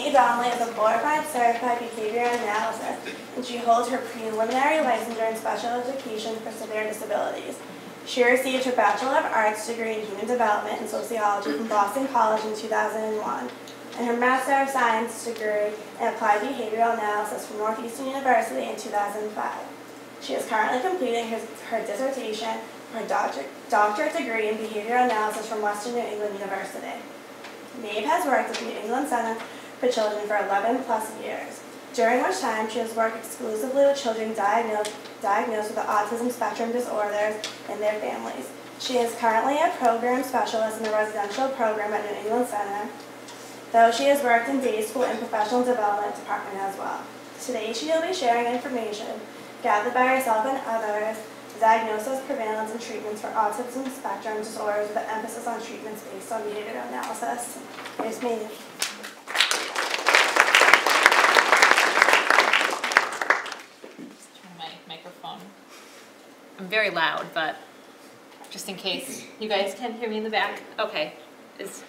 Kate Donnelly is a board certified behavior analyst, and she holds her preliminary licensure in special education for severe disabilities. She received her Bachelor of Arts degree in Human Development and Sociology from Boston College in 2001, and her Master of Science degree in Applied Behavioral Analysis from Northeastern University in 2005. She is currently completing her, her dissertation for her doctor, doctorate degree in Behavioral Analysis from Western New England University. Maeve has worked with the New England Center for Children for 11 plus years, during which time she has worked exclusively with children diagnosed, diagnosed with autism spectrum disorders and their families. She is currently a program specialist in the residential program at New England Center, though she has worked in day school and professional development department as well. Today she will be sharing information gathered by herself and others diagnosis, prevalence, and treatments for autism spectrum disorders with an emphasis on treatments based on behavioral analysis. Here's me. Turn my microphone. I'm very loud, but just in case you guys can hear me in the back. Okay. Is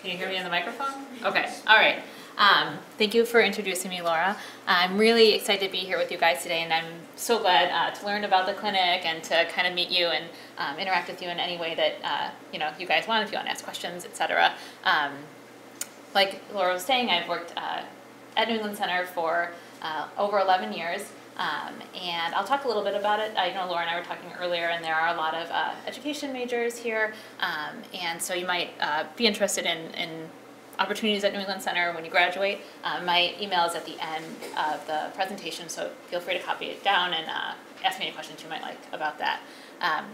can you hear me on the microphone? Okay. All right. Um, thank you for introducing me, Laura. I'm really excited to be here with you guys today, and I'm so glad uh, to learn about the clinic and to kind of meet you and um, interact with you in any way that uh, you know you guys want. If you want to ask questions, etc. Um, like Laura was saying, I've worked uh, at New England Center for uh, over 11 years. Um, and I'll talk a little bit about it. I know Laura and I were talking earlier, and there are a lot of uh, education majors here, um, and so you might uh, be interested in, in opportunities at New England Center when you graduate. Uh, my email is at the end of the presentation, so feel free to copy it down and uh, ask me any questions you might like about that. Um,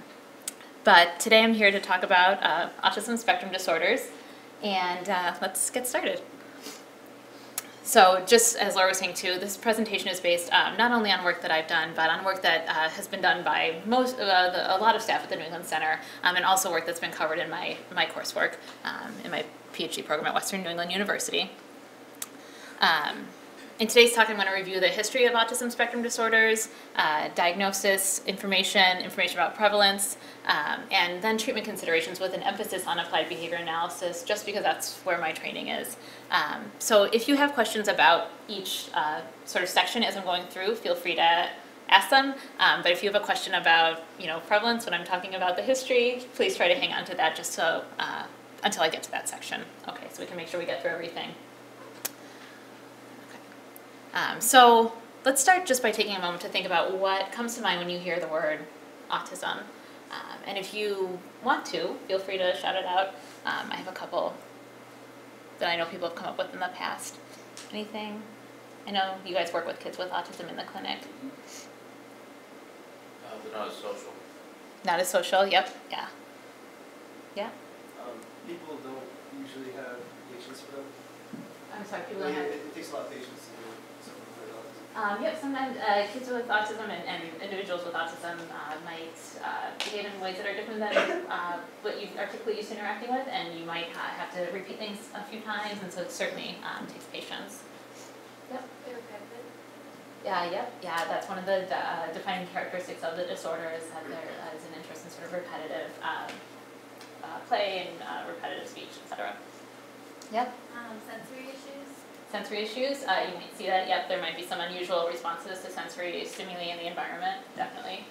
but today I'm here to talk about uh, autism spectrum disorders, and uh, let's get started. So just as Laura was saying too, this presentation is based um, not only on work that I've done, but on work that uh, has been done by most, uh, the, a lot of staff at the New England Center, um, and also work that's been covered in my, my coursework um, in my PhD program at Western New England University. Um, in today's talk, I'm going to review the history of autism spectrum disorders, uh, diagnosis, information, information about prevalence, um, and then treatment considerations with an emphasis on applied behavior analysis, just because that's where my training is. Um, so if you have questions about each uh, sort of section as I'm going through, feel free to ask them. Um, but if you have a question about, you know, prevalence when I'm talking about the history, please try to hang on to that just so uh, until I get to that section. Okay, so we can make sure we get through everything. Okay. Um, so let's start just by taking a moment to think about what comes to mind when you hear the word autism. Um, and if you want to, feel free to shout it out. Um, I have a couple that I know people have come up with in the past. Anything? I know you guys work with kids with autism in the clinic. Uh, they're not as social. Not as social, yep, yeah. Yeah, Um, people don't usually have patience for them. I'm sorry, people don't have. it takes a lot of patience to do something like autism. Um, yep, sometimes uh, kids with autism and, and individuals with autism uh, might uh, behave in ways that are different than uh, what you are typically used to interacting with, and you might uh, have to repeat things a few times, and so it certainly um, takes patience. Yep. Yeah, yep, yeah, that's one of the uh, defining characteristics of the disorder is that there is an interest in sort of repetitive um, uh, play and uh, repetitive speech, etc. Yep. Um, sensory issues. Sensory issues, uh, you might see that, yep, there might be some unusual responses to sensory stimuli in the environment, definitely.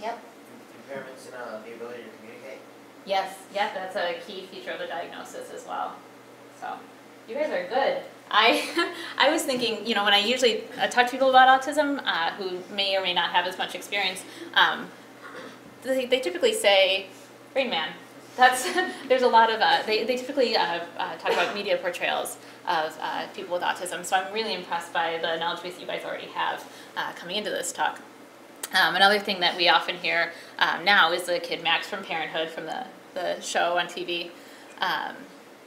Yep. Impairments in uh, the ability to communicate. Yes, yep, that's a key feature of the diagnosis as well. So, you guys are good. I, I was thinking, you know, when I usually uh, talk to people about autism uh, who may or may not have as much experience, um, they, they typically say, Rain Man. That's, there's a lot of, uh, they, they typically uh, uh, talk about media portrayals of uh, people with autism, so I'm really impressed by the knowledge base you guys already have uh, coming into this talk. Um, another thing that we often hear um, now is the kid Max from Parenthood from the, the show on TV. Um,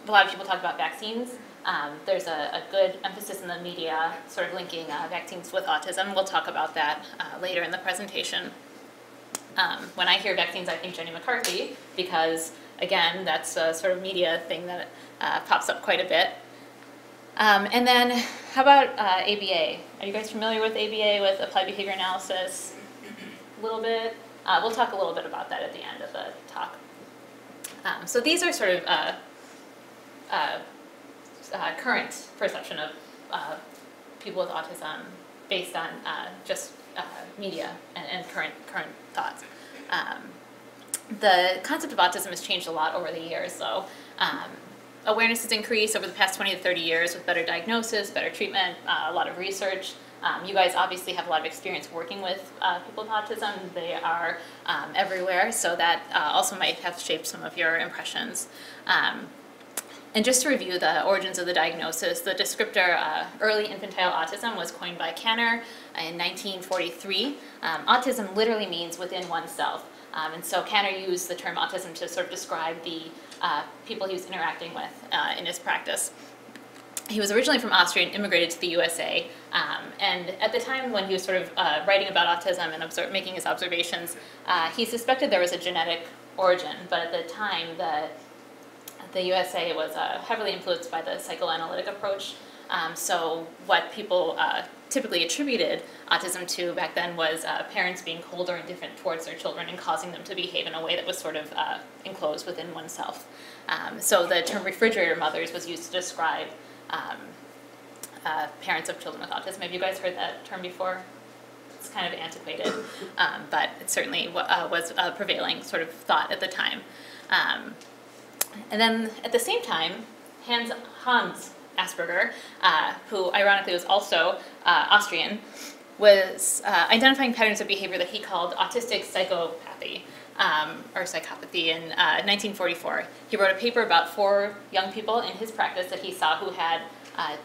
a lot of people talk about vaccines. Um, there's a, a, good emphasis in the media sort of linking uh, vaccines with autism. We'll talk about that later in the presentation. Um, when I hear vaccines, I think Jenny McCarthy because, again, that's a sort of media thing that uh, pops up quite a bit. Um, and then, how about uh, ABA? Are you guys familiar with ABA, with applied behavior analysis? A little bit. Uh, we'll talk a little bit about that at the end of the talk. Um, so these are sort of uh, uh, uh, current perception of people with autism based on just uh, media and, and current current thoughts. Um, the concept of autism has changed a lot over the years, though. Um, awareness has increased over the past 20 to 30 years with better diagnosis, better treatment, uh, a lot of research. Um, you guys obviously have a lot of experience working with uh, people with autism. They are um, everywhere, so that uh, also might have shaped some of your impressions. Um, and just to review the origins of the diagnosis, the descriptor uh, early infantile autism was coined by Kanner in 1943. Um, autism literally means within oneself. Um, and so Kanner used the term autism to sort of describe the uh, people he was interacting with uh, in his practice. He was originally from Austria and immigrated to the USA. Um, and at the time when he was sort of uh, writing about autism and making his observations, uh, he suspected there was a genetic origin. But at the time, the the USA was uh, heavily influenced by the psychoanalytic approach. Um, so what people uh, typically attributed autism to back then was uh, parents being cold or indifferent towards their children and causing them to behave in a way that was sort of uh, enclosed within oneself. Um, so the term refrigerator mothers was used to describe um, uh, parents of children with autism. Have you guys heard that term before? It's kind of antiquated, um, but it certainly uh, was a prevailing sort of thought at the time. Um, and then at the same time, Hans, Hans Asperger, uh, who ironically was also uh, Austrian, was uh, identifying patterns of behavior that he called autistic psychopathy. Um, or psychopathy in uh, 1944. He wrote a paper about four young people in his practice that he saw who had, uh,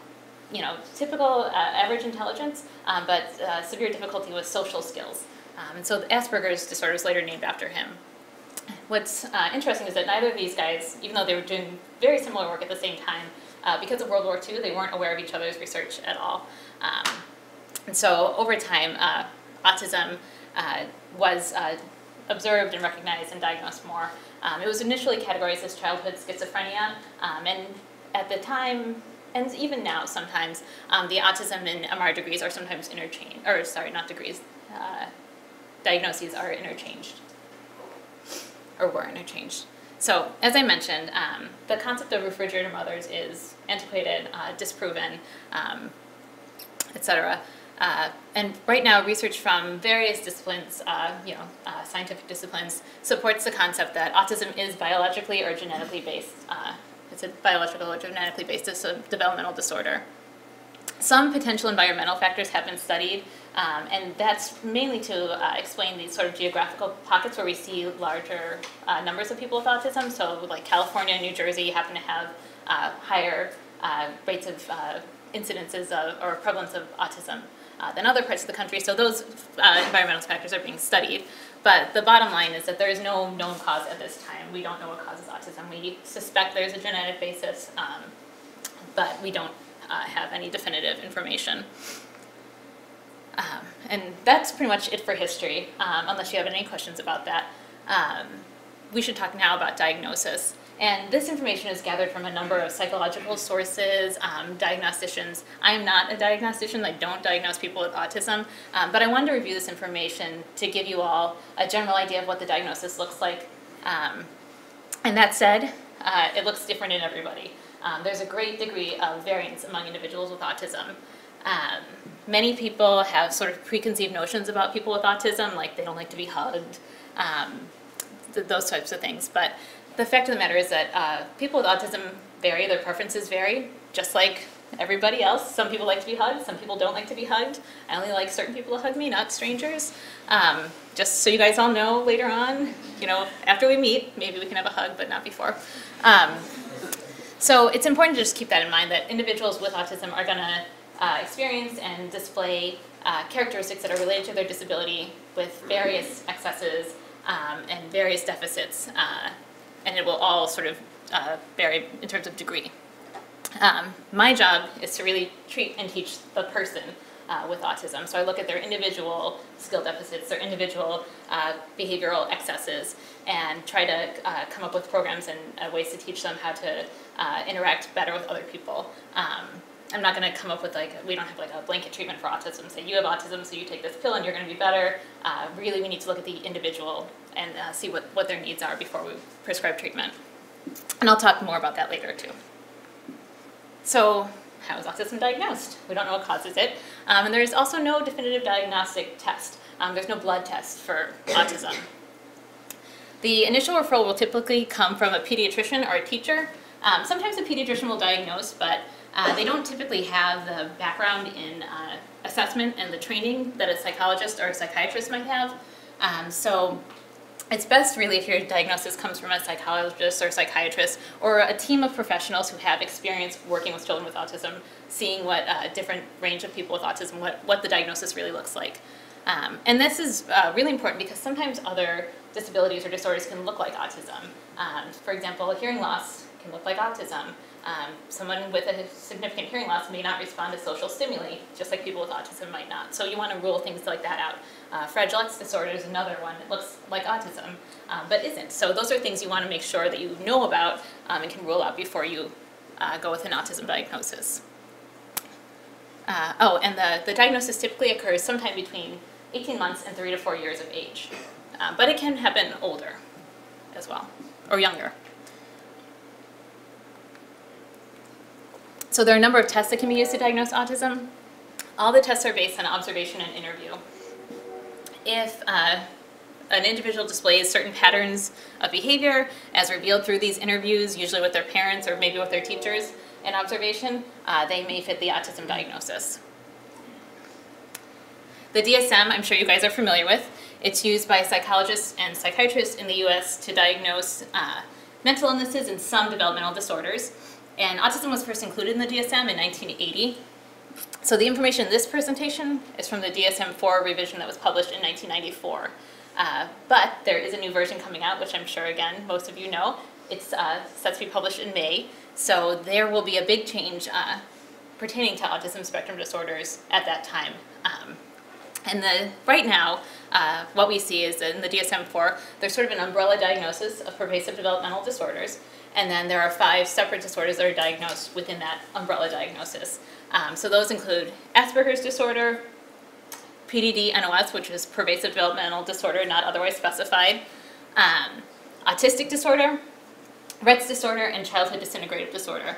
you know, typical uh, average intelligence, um, but uh, severe difficulty with social skills. Um, and so Asperger's disorder was later named after him. What's uh, interesting is that neither of these guys, even though they were doing very similar work at the same time, uh, because of World War II, they weren't aware of each other's research at all. Um, and so over time, uh, autism uh, was uh, observed and recognized and diagnosed more. Um, it was initially categorized as childhood schizophrenia, um, and at the time, and even now sometimes, um, the autism and MR degrees are sometimes interchanged, or sorry, not degrees, uh, diagnoses are interchanged or were interchanged. So, as I mentioned, um, the concept of refrigerator mothers is antiquated, uh, disproven, um, etc. Uh, and right now, research from various disciplines, uh, you know, uh, scientific disciplines, supports the concept that autism is biologically or genetically based. Uh, it's a biological or genetically based developmental disorder. Some potential environmental factors have been studied, um, and that's mainly to uh, explain these sort of geographical pockets where we see larger uh, numbers of people with autism. So, like California and New Jersey happen to have uh, higher uh, rates of uh, incidences of, or prevalence of autism uh, than other parts of the country. So, those environmental factors are being studied. But the bottom line is that there is no known cause at this time. We don't know what causes autism. We suspect there's a genetic basis, um, but we don't have any definitive information. Um, and that's pretty much it for history, um, unless you have any questions about that. Um, we should talk now about diagnosis. And this information is gathered from a number of psychological sources, um, diagnosticians. I am not a diagnostician, I don't diagnose people with autism, um, but I wanted to review this information to give you all a general idea of what the diagnosis looks like. Um, and that said, uh, it looks different in everybody. There's a great degree of variance among individuals with autism. Um, many people have sort of preconceived notions about people with autism, like they don't like to be hugged, um, th- those types of things. But the fact of the matter is that uh, people with autism vary, their preferences vary, just like everybody else. Some people like to be hugged, some people don't like to be hugged. I only like certain people to hug me, not strangers. Um, just so you guys all know later on, you know, after we meet, maybe we can have a hug, but not before. Um, so it's important to just keep that in mind that individuals with autism are going to uh, experience and display uh, characteristics that are related to their disability with various excesses um, and various deficits, uh, and it will all sort of uh, vary in terms of degree. Um, my job is to really treat and teach the person uh, with autism. So I look at their individual skill deficits, their individual uh, behavioral excesses, and try to uh, come up with programs and uh, ways to teach them how to uh, interact better with other people. Um, I'm not going to come up with like we don't have like a blanket treatment for autism. Say you have autism, so you take this pill and you're going to be better. Uh, really, we need to look at the individual and uh, see what what their needs are before we prescribe treatment. And I'll talk more about that later too. so, how is autism diagnosed? We don't know what causes it. Um, and there is also no definitive diagnostic test. Um, there's no blood test for autism. The initial referral will typically come from a pediatrician or a teacher. Um, sometimes a pediatrician will diagnose, but uh, they don't typically have the background in uh, assessment and the training that a psychologist or a psychiatrist might have. Um, so it's best really if your diagnosis comes from a psychologist or psychiatrist or a team of professionals who have experience working with children with autism, seeing what uh, different range of people with autism, what, what the diagnosis really looks like. Um, and this is uh, really important because sometimes other disabilities or disorders can look like autism. Um, for example, hearing loss can look like autism. Um, someone with a significant hearing loss may not respond to social stimuli, just like people with autism might not. So you want to rule things like that out. Uh, Fragile X disorder is another one that looks like autism, um, but isn't. So those are things you want to make sure that you know about um, and can rule out before you uh, go with an autism diagnosis. Uh, oh, and the, the diagnosis typically occurs sometime between 18 months and three to four years of age. Uh, but it can happen older as well, or younger. So there are a number of tests that can be used to diagnose autism. All the tests are based on observation and interview. If uh, an individual displays certain patterns of behavior as revealed through these interviews, usually with their parents or maybe with their teachers and observation, uh, they may fit the autism diagnosis. The DSM, I'm sure you guys are familiar with, it's used by psychologists and psychiatrists in the US to diagnose uh, mental illnesses and some developmental disorders. And autism was first included in the DSM in 1980. So the information in this presentation is from the DSM-4 revision that was published in 1994. Uh, but there is a new version coming out, which I'm sure, again, most of you know. It's uh, set to be published in May. So there will be a big change uh, pertaining to autism spectrum disorders at that time. Um, and the, right now, uh, what we see is in the DSM-4, there's sort of an umbrella diagnosis of pervasive developmental disorders. And then there are five separate disorders that are diagnosed within that umbrella diagnosis. Um, so those include Asperger's disorder, PDD NOS, which is pervasive developmental disorder not otherwise specified, um, autistic disorder, Rett's disorder, and childhood disintegrative disorder.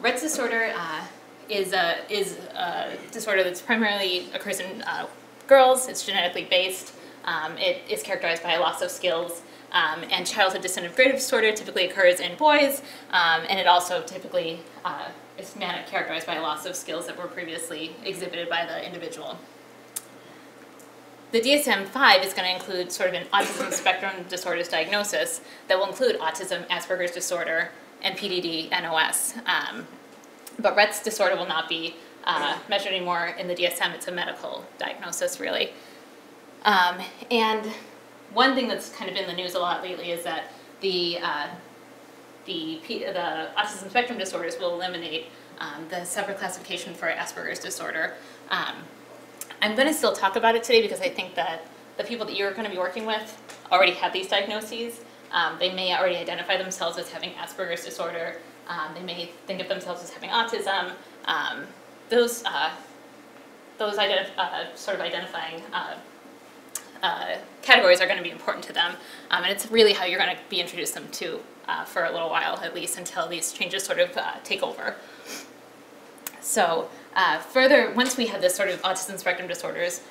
Rett's disorder uh, is, a, is a disorder that's primarily occurs in uh, girls, it's genetically based, um, it is characterized by a loss of skills, um, and childhood disintegrative disorder typically occurs in boys, um, and it also typically uh, is characterized by a loss of skills that were previously exhibited by the individual. The DSM-5 is going to include sort of an autism spectrum disorders diagnosis that will include autism, Asperger's disorder, and PDD, NOS. Um, but Rett's disorder will not be uh, measured anymore in the DSM. It's a medical diagnosis, really. Um, and one thing that's kind of been in the news a lot lately is that the uh, the, the autism spectrum disorders will eliminate um, the separate classification for Asperger's disorder. Um, I'm going to still talk about it today because I think that the people that you're going to be working with already have these diagnoses. Um, they may already identify themselves as having Asperger's disorder. Um, they may think of themselves as having autism. Um, those uh, those uh, sort of identifying uh, uh, categories are going to be important to them, um, and it's really how you're going to be introduced them to uh, for a little while at least until these changes sort of uh, take over. So uh, further, once we have this sort of autism spectrum disorders,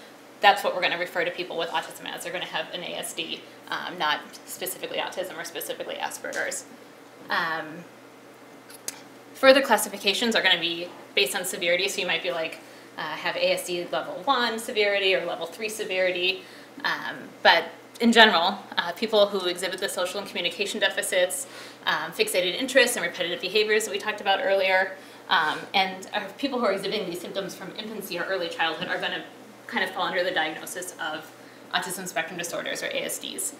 that's what we're going to refer to people with autism as. They're going to have an ASD, um, not specifically autism or specifically Asperger's. Um, further classifications are going to be based on severity, so you might be like, uh, have ASD level 1 severity or level 3 severity. Um, but in general, uh, people who exhibit the social and communication deficits, um, fixated interests, and repetitive behaviors that we talked about earlier, um, and people who are exhibiting these symptoms from infancy or early childhood are going to kind of fall under the diagnosis of autism spectrum disorders or ASDs.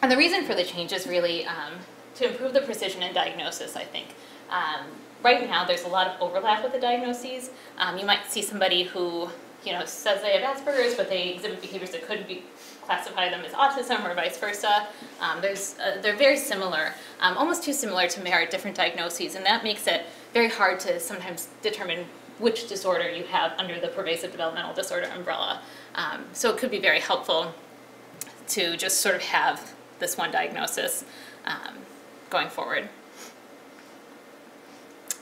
And the reason for the change is really um, to improve the precision in diagnosis, I think. Um, right now, there's a lot of overlap with the diagnoses. Um, you might see somebody who you know, says they have Asperger's, but they exhibit behaviors that could be classify them as autism or vice versa. Um, there's, uh, they're very similar, um, almost too similar to merit different diagnoses, and that makes it very hard to sometimes determine which disorder you have under the pervasive developmental disorder umbrella. Um, so it could be very helpful to just sort of have this one diagnosis um, going forward.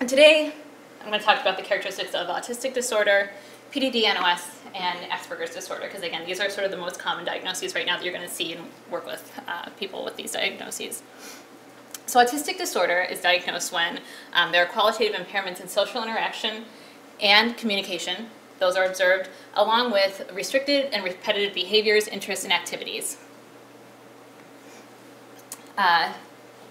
And today, I'm going to talk about the characteristics of autistic disorder, PDD, NOS, and Asperger's disorder, because again, these are sort of the most common diagnoses right now that you're going to see and work with uh, people with these diagnoses. So autistic disorder is diagnosed when um, there are qualitative impairments in social interaction and communication. Those are observed along with restricted and repetitive behaviors, interests, and activities. Uh,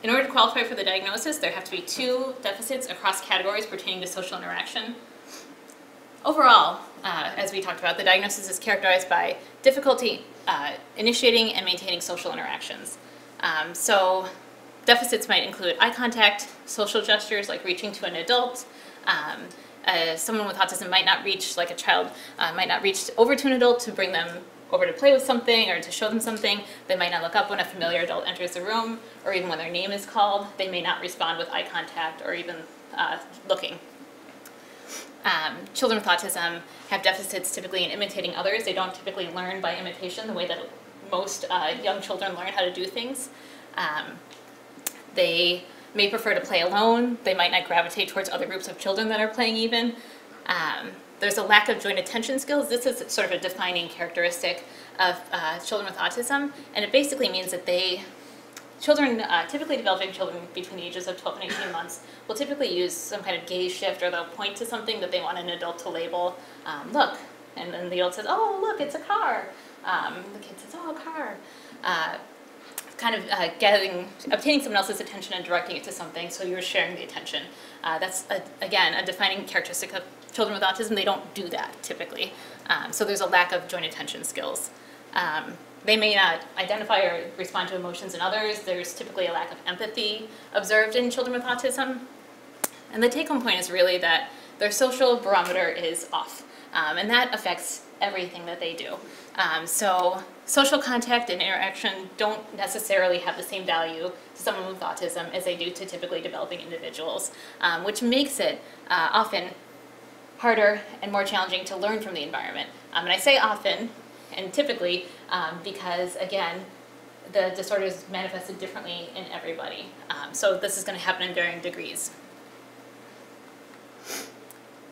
in order to qualify for the diagnosis, there have to be two deficits across categories pertaining to social interaction. Overall, uh, as we talked about, the diagnosis is characterized by difficulty uh, initiating and maintaining social interactions. Um, so deficits might include eye contact, social gestures like reaching to an adult. Um, uh, someone with autism might not reach, like a child, uh, might not reach over to an adult to bring them over to play with something or to show them something. They might not look up when a familiar adult enters the room or even when their name is called. They may not respond with eye contact or even uh, looking. Um, children with autism have deficits typically in imitating others. They don't typically learn by imitation the way that most uh, young children learn how to do things. Um, they may prefer to play alone. They might not gravitate towards other groups of children that are playing even. Um, there's a lack of joint attention skills. This is sort of a defining characteristic of uh, children with autism, and it basically means that they, children, uh, typically developing children between the ages of 12 and 18 months, will typically use some kind of gaze shift or they'll point to something that they want an adult to label, um, look, and then the adult says, oh, look, it's a car. Um, the kid says, oh, a car. Uh, kind of uh, getting, obtaining someone else's attention and directing it to something, so you're sharing the attention. Uh, that's, a, again, a defining characteristic of children with autism. They don't do that typically. Um, so there's a lack of joint attention skills. Um, they may not identify or respond to emotions in others. There's typically a lack of empathy observed in children with autism. And the take-home point is really that their social barometer is off. Um, and that affects everything that they do. Um, so social contact and interaction don't necessarily have the same value to someone with autism as they do to typically developing individuals, um, which makes it uh, often harder and more challenging to learn from the environment. Um, and I say often and typically um, because, again, the disorder is manifested differently in everybody. Um, so this is going to happen in varying degrees.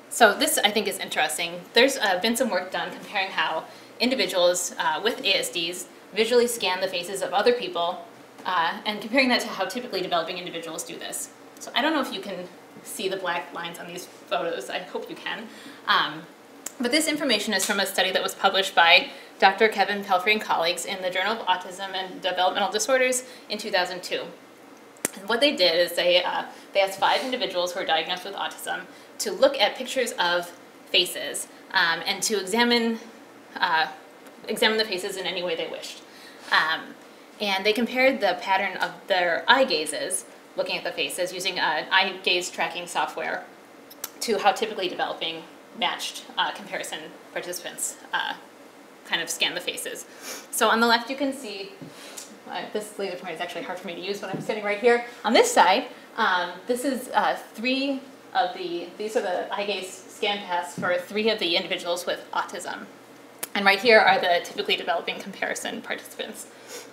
So this, I think, is interesting. There's uh, been some work done comparing how individuals uh, with ASDs visually scan the faces of other people uh, and comparing that to how typically developing individuals do this. So I don't know if you can see the black lines on these photos. I hope you can. Um, but this information is from a study that was published by Dr. Kevin Pelphrey and colleagues in the Journal of Autism and Developmental Disorders in 2002. And what they did is they, uh, they asked five individuals who were diagnosed with autism to look at pictures of faces um, and to examine, uh, examine the faces in any way they wished. Um, and they compared the pattern of their eye gazes, looking at the faces, using uh, eye gaze tracking software to how typically developing matched uh, comparison participants uh, kind of scan the faces. So on the left you can see, uh, this laser point is actually hard for me to use when I'm sitting right here. On this side, um, this is uh, three of the, these are the eye gaze scan paths for three of the individuals with autism. And right here are the typically developing comparison participants.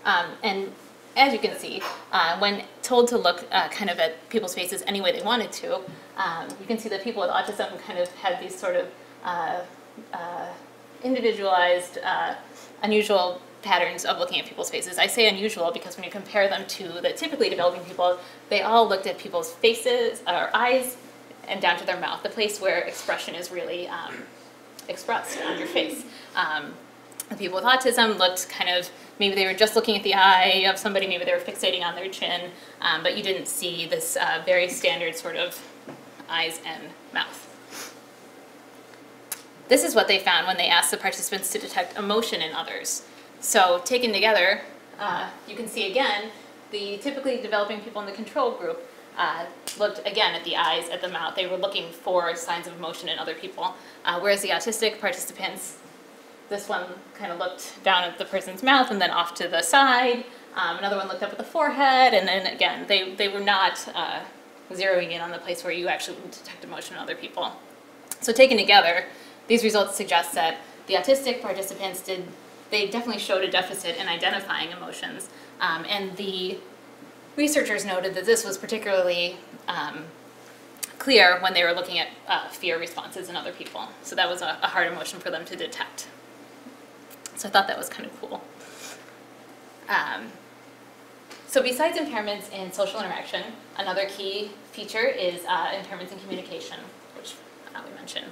Um, and as you can see, uh, when told to look uh, kind of at people's faces any way they wanted to, um, you can see that people with autism kind of had these sort of uh, uh individualized, uh, unusual patterns of looking at people's faces. I say unusual because when you compare them to the typically developing people, they all looked at people's faces or eyes and down to their mouth, the place where expression is really um, expressed on your face. Um, the people with autism looked kind of, maybe they were just looking at the eye of somebody, maybe they were fixating on their chin, um, but you didn't see this uh, very standard sort of eyes and mouth. This is what they found when they asked the participants to detect emotion in others. So taken together, uh, you can see again, the typically developing people in the control group uh, looked again at the eyes, at the mouth. They were looking for signs of emotion in other people. Uh, whereas the autistic participants, this one kind of looked down at the person's mouth and then off to the side. Um, another one looked up at the forehead, and then again, they, they were not uh, zeroing in on the place where you actually detect emotion in other people. So taken together, these results suggest that the autistic participants did, they definitely showed a deficit in identifying emotions. Um, and the researchers noted that this was particularly um, clear when they were looking at uh, fear responses in other people. So that was a, a hard emotion for them to detect. So I thought that was kind of cool. Um, so besides impairments in social interaction, another key feature is uh, impairments in communication, which uh, we mentioned.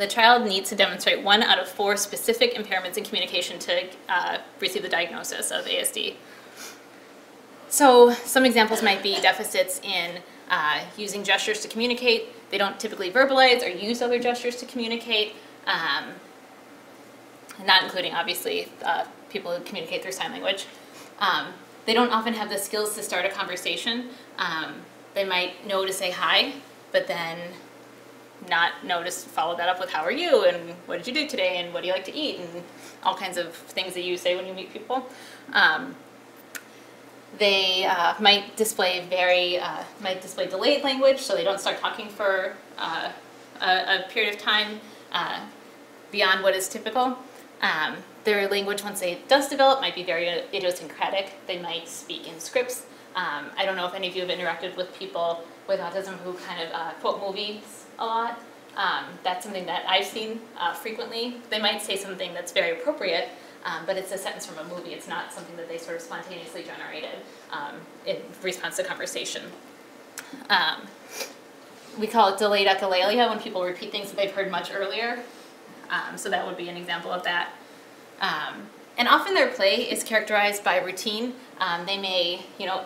The child needs to demonstrate one out of four specific impairments in communication to uh, receive the diagnosis of ASD. So some examples might be deficits in uh, using gestures to communicate. They don't typically verbalize or use other gestures to communicate, um, not including obviously uh, people who communicate through sign language. Um, they don't often have the skills to start a conversation. Um, they might know to say hi, but then not to follow that up with how are you and what did you do today and what do you like to eat and all kinds of things that you say when you meet people. Um, they uh, might display very uh, might display delayed language, so they don't start talking for uh, a, a, period of time uh, beyond what is typical. Um, their language, once it does develop, might be very idiosyncratic. They might speak in scripts. Um, I don't know if any of you have interacted with people with autism who kind of uh, quote movies a lot. Um, that's something that I've seen uh, frequently. They might say something that's very appropriate, um, but it's a sentence from a movie. It's not something that they sort of spontaneously generated um, in response to conversation. Um, we call it delayed echolalia when people repeat things that they've heard much earlier. Um, so that would be an example of that. Um, and often their play is characterized by routine. They may, you know,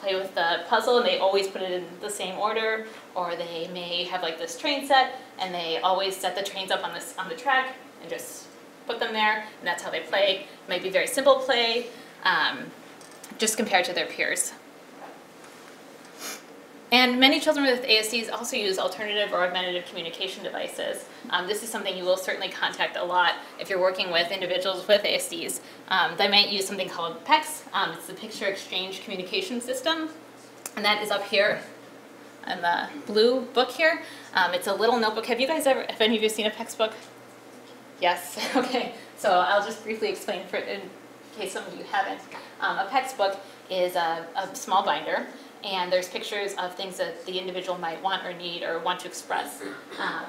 play with the puzzle and they always put it in the same order, or they may have like this train set and they always set the trains up on this on the track and just put them there, and that's how they play. It might be very simple play, um, just compared to their peers. And many children with ASDs also use alternative or augmentative communication devices. Um, this is something you will certainly contact a lot if you're working with individuals with ASDs. Um, they might use something called PECS. Um, it's the Picture Exchange Communication System. And that is up here in the blue book here. Um, it's a little notebook. Have you guys ever, have any of you seen a PECS book? Yes, okay. So I'll just briefly explain for, in case some of you haven't. Um, a PECS book is a, a small binder and there's pictures of things that the individual might want or need or want to express. Um,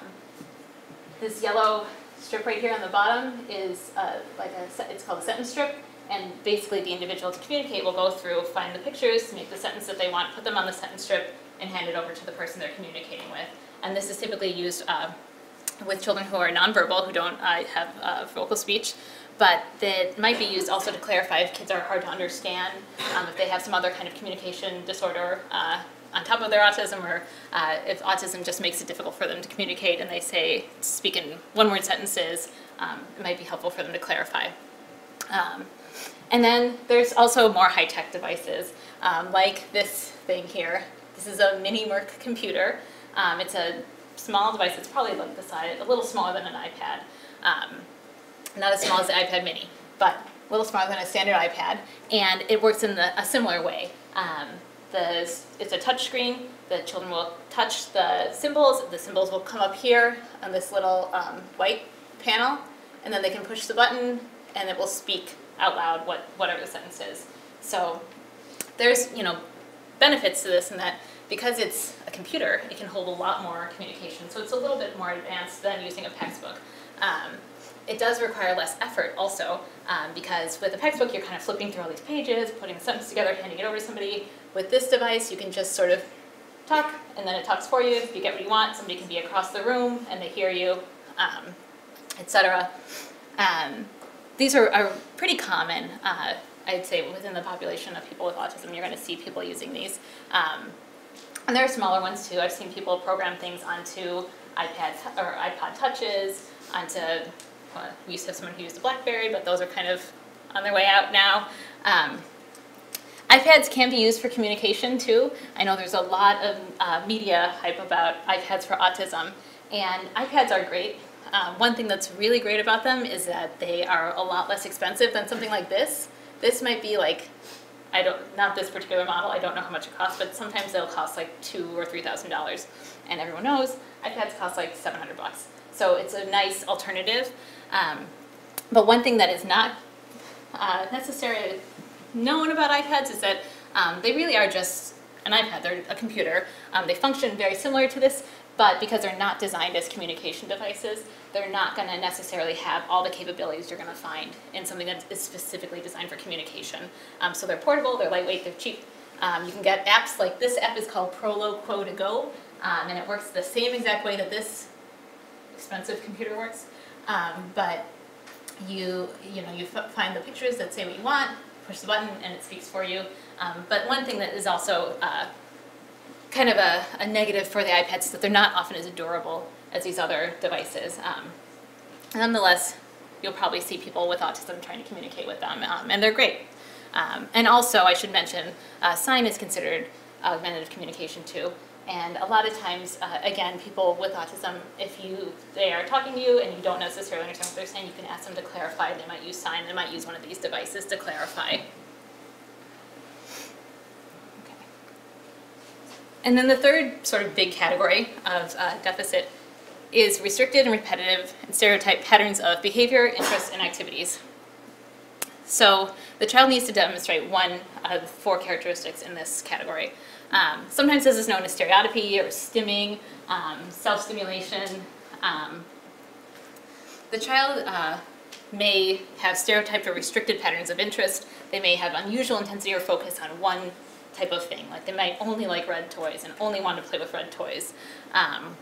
this yellow strip right here on the bottom is uh, like a, it's called a sentence strip, and basically the individual to communicate will go through, find the pictures, make the sentence that they want, put them on the sentence strip, and hand it over to the person they're communicating with. And this is typically used uh, with children who are nonverbal, who don't uh, have uh, vocal speech, but that might be used also to clarify if kids are hard to understand, um, if they have some other kind of communication disorder uh, on top of their autism, or uh, if autism just makes it difficult for them to communicate and they say, speak in one word sentences, um, it might be helpful for them to clarify. Um, and then there's also more high tech devices, um, like this thing here. This is a mini Merck computer. Um, it's a small device, it's probably like the size, a little smaller than an iPad. Um, not as small as the iPad mini, but a little smaller than a standard iPad, and it works in the, a similar way. Um, the, it's a touch screen, the children will touch the symbols, the symbols will come up here on this little um, white panel, and then they can push the button, and it will speak out loud what, whatever the sentence is. So there's, you know, benefits to this in that because it's a computer, it can hold a lot more communication. So it's a little bit more advanced than using a PECS book. Um, it does require less effort also, um, because with a PECS book you're kind of flipping through all these pages, putting a sentence together, handing it over to somebody. With this device you can just sort of talk, and then it talks for you. If you get what you want, somebody can be across the room and they hear you, um, etc. Um, these are, are pretty common, uh, I'd say, within the population of people with autism. You're going to see people using these. Um, and there are smaller ones too. I've seen people program things onto iPads or iPod touches, onto well, we used to have someone who used a BlackBerry, but those are kind of on their way out now. Um, iPads can be used for communication too. I know there's a lot of uh, media hype about iPads for autism, and iPads are great. Um, one thing that's really great about them is that they are a lot less expensive than something like this. This might be like, I don't, not this particular model, I don't know how much it costs, but sometimes they'll cost like two or three thousand dollars. And everyone knows iPads cost like 700 bucks. So it's a nice alternative. Um, but one thing that is not uh, necessarily known about iPads is that um, they really are just an iPad, they're a computer. Um, they function very similar to this, but because they're not designed as communication devices, they're not going to necessarily have all the capabilities you're going to find in something that is specifically designed for communication. Um, so they're portable, they're lightweight, they're cheap. Um, you can get apps like this app is called Proloquo2Go, um, and it works the same exact way that this expensive computer works. Um, but you you know you find the pictures that say what you want, push the button, and it speaks for you. Um, but one thing that is also uh, kind of a, a negative for the iPads is that they're not often as adorable as these other devices. Um, nonetheless, you'll probably see people with autism trying to communicate with them, um, and they're great. Um, and also, I should mention, uh, sign is considered augmentative communication too. And a lot of times, uh, again, people with autism, if you they are talking to you and you don't necessarily understand what they're saying, you can ask them to clarify. They might use sign. They might use one of these devices to clarify. And then the third sort of big category of uh, deficit is restricted and repetitive and stereotype patterns of behavior, interests, and activities. So the child needs to demonstrate one of four characteristics in this category. Um, sometimes this is known as stereotypy or stimming, um, self-stimulation. Um, the child uh, may have stereotyped or restricted patterns of interest. They may have unusual intensity or focus on one type of thing. Like they might only like red toys and only want to play with red toys. Um,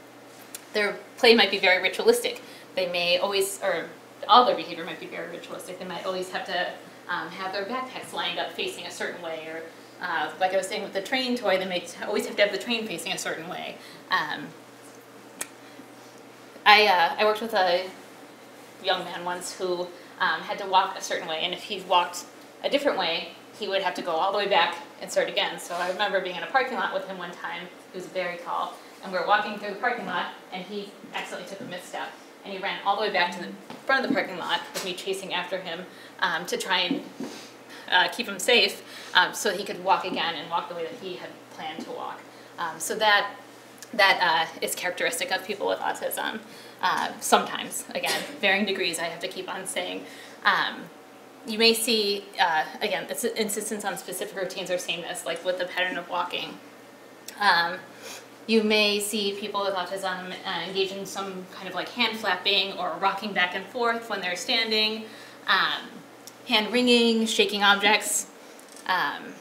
their play might be very ritualistic. They may always, or all their behavior might be very ritualistic. They might always have to um, have their backpacks lined up facing a certain way, or uh, like I was saying with the train toy, they may always have to have the train facing a certain way. Um, I uh, I worked with a young man once who um, had to walk a certain way, and if he walked a different way, he would have to go all the way back and start again. So I remember being in a parking lot with him one time. He was very tall, and we were walking through the parking lot, and he accidentally took a misstep, and he ran all the way back to the front of the parking lot with me chasing after him um, to try and uh, keep him safe, um, so he could walk again and walk the way that he had planned to walk. Um, so that that uh, is characteristic of people with autism. Uh, sometimes, again, varying degrees. I have to keep on saying. You may see, uh, again, it's insistence on specific routines or sameness, like with the pattern of walking. Um, you may see people with autism uh, engage in some kind of like hand flapping or rocking back and forth when they're standing, um, hand wringing, shaking objects, um,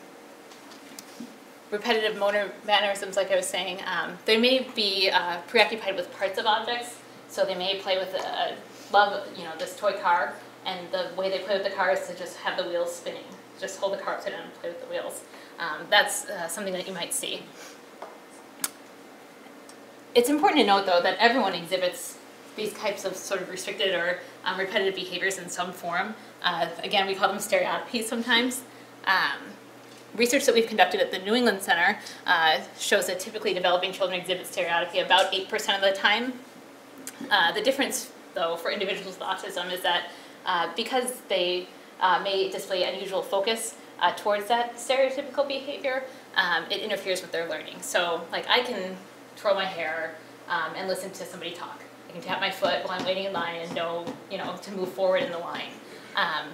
repetitive motor mannerisms, like I was saying. Um, they may be uh, preoccupied with parts of objects, so they may play with a, love, you know, this toy car, and the way they play with the car is to just have the wheels spinning. Just hold the car upside down and play with the wheels. Um, that's uh, something that you might see. It's important to note, though, that everyone exhibits these types of sort of restricted or um, repetitive behaviors in some form. Uh, again, we call them stereotypies sometimes. Um, research that we've conducted at the New England Center uh, shows that typically developing children exhibit stereotypy about 8% of the time. Uh, the difference, though, for individuals with autism is that uh, because they uh, may display unusual focus uh, towards that stereotypical behavior, um, it interferes with their learning. So, like, I can twirl my hair um, and listen to somebody talk. I can tap my foot while I'm waiting in line and know, you know, to move forward in the line. Um,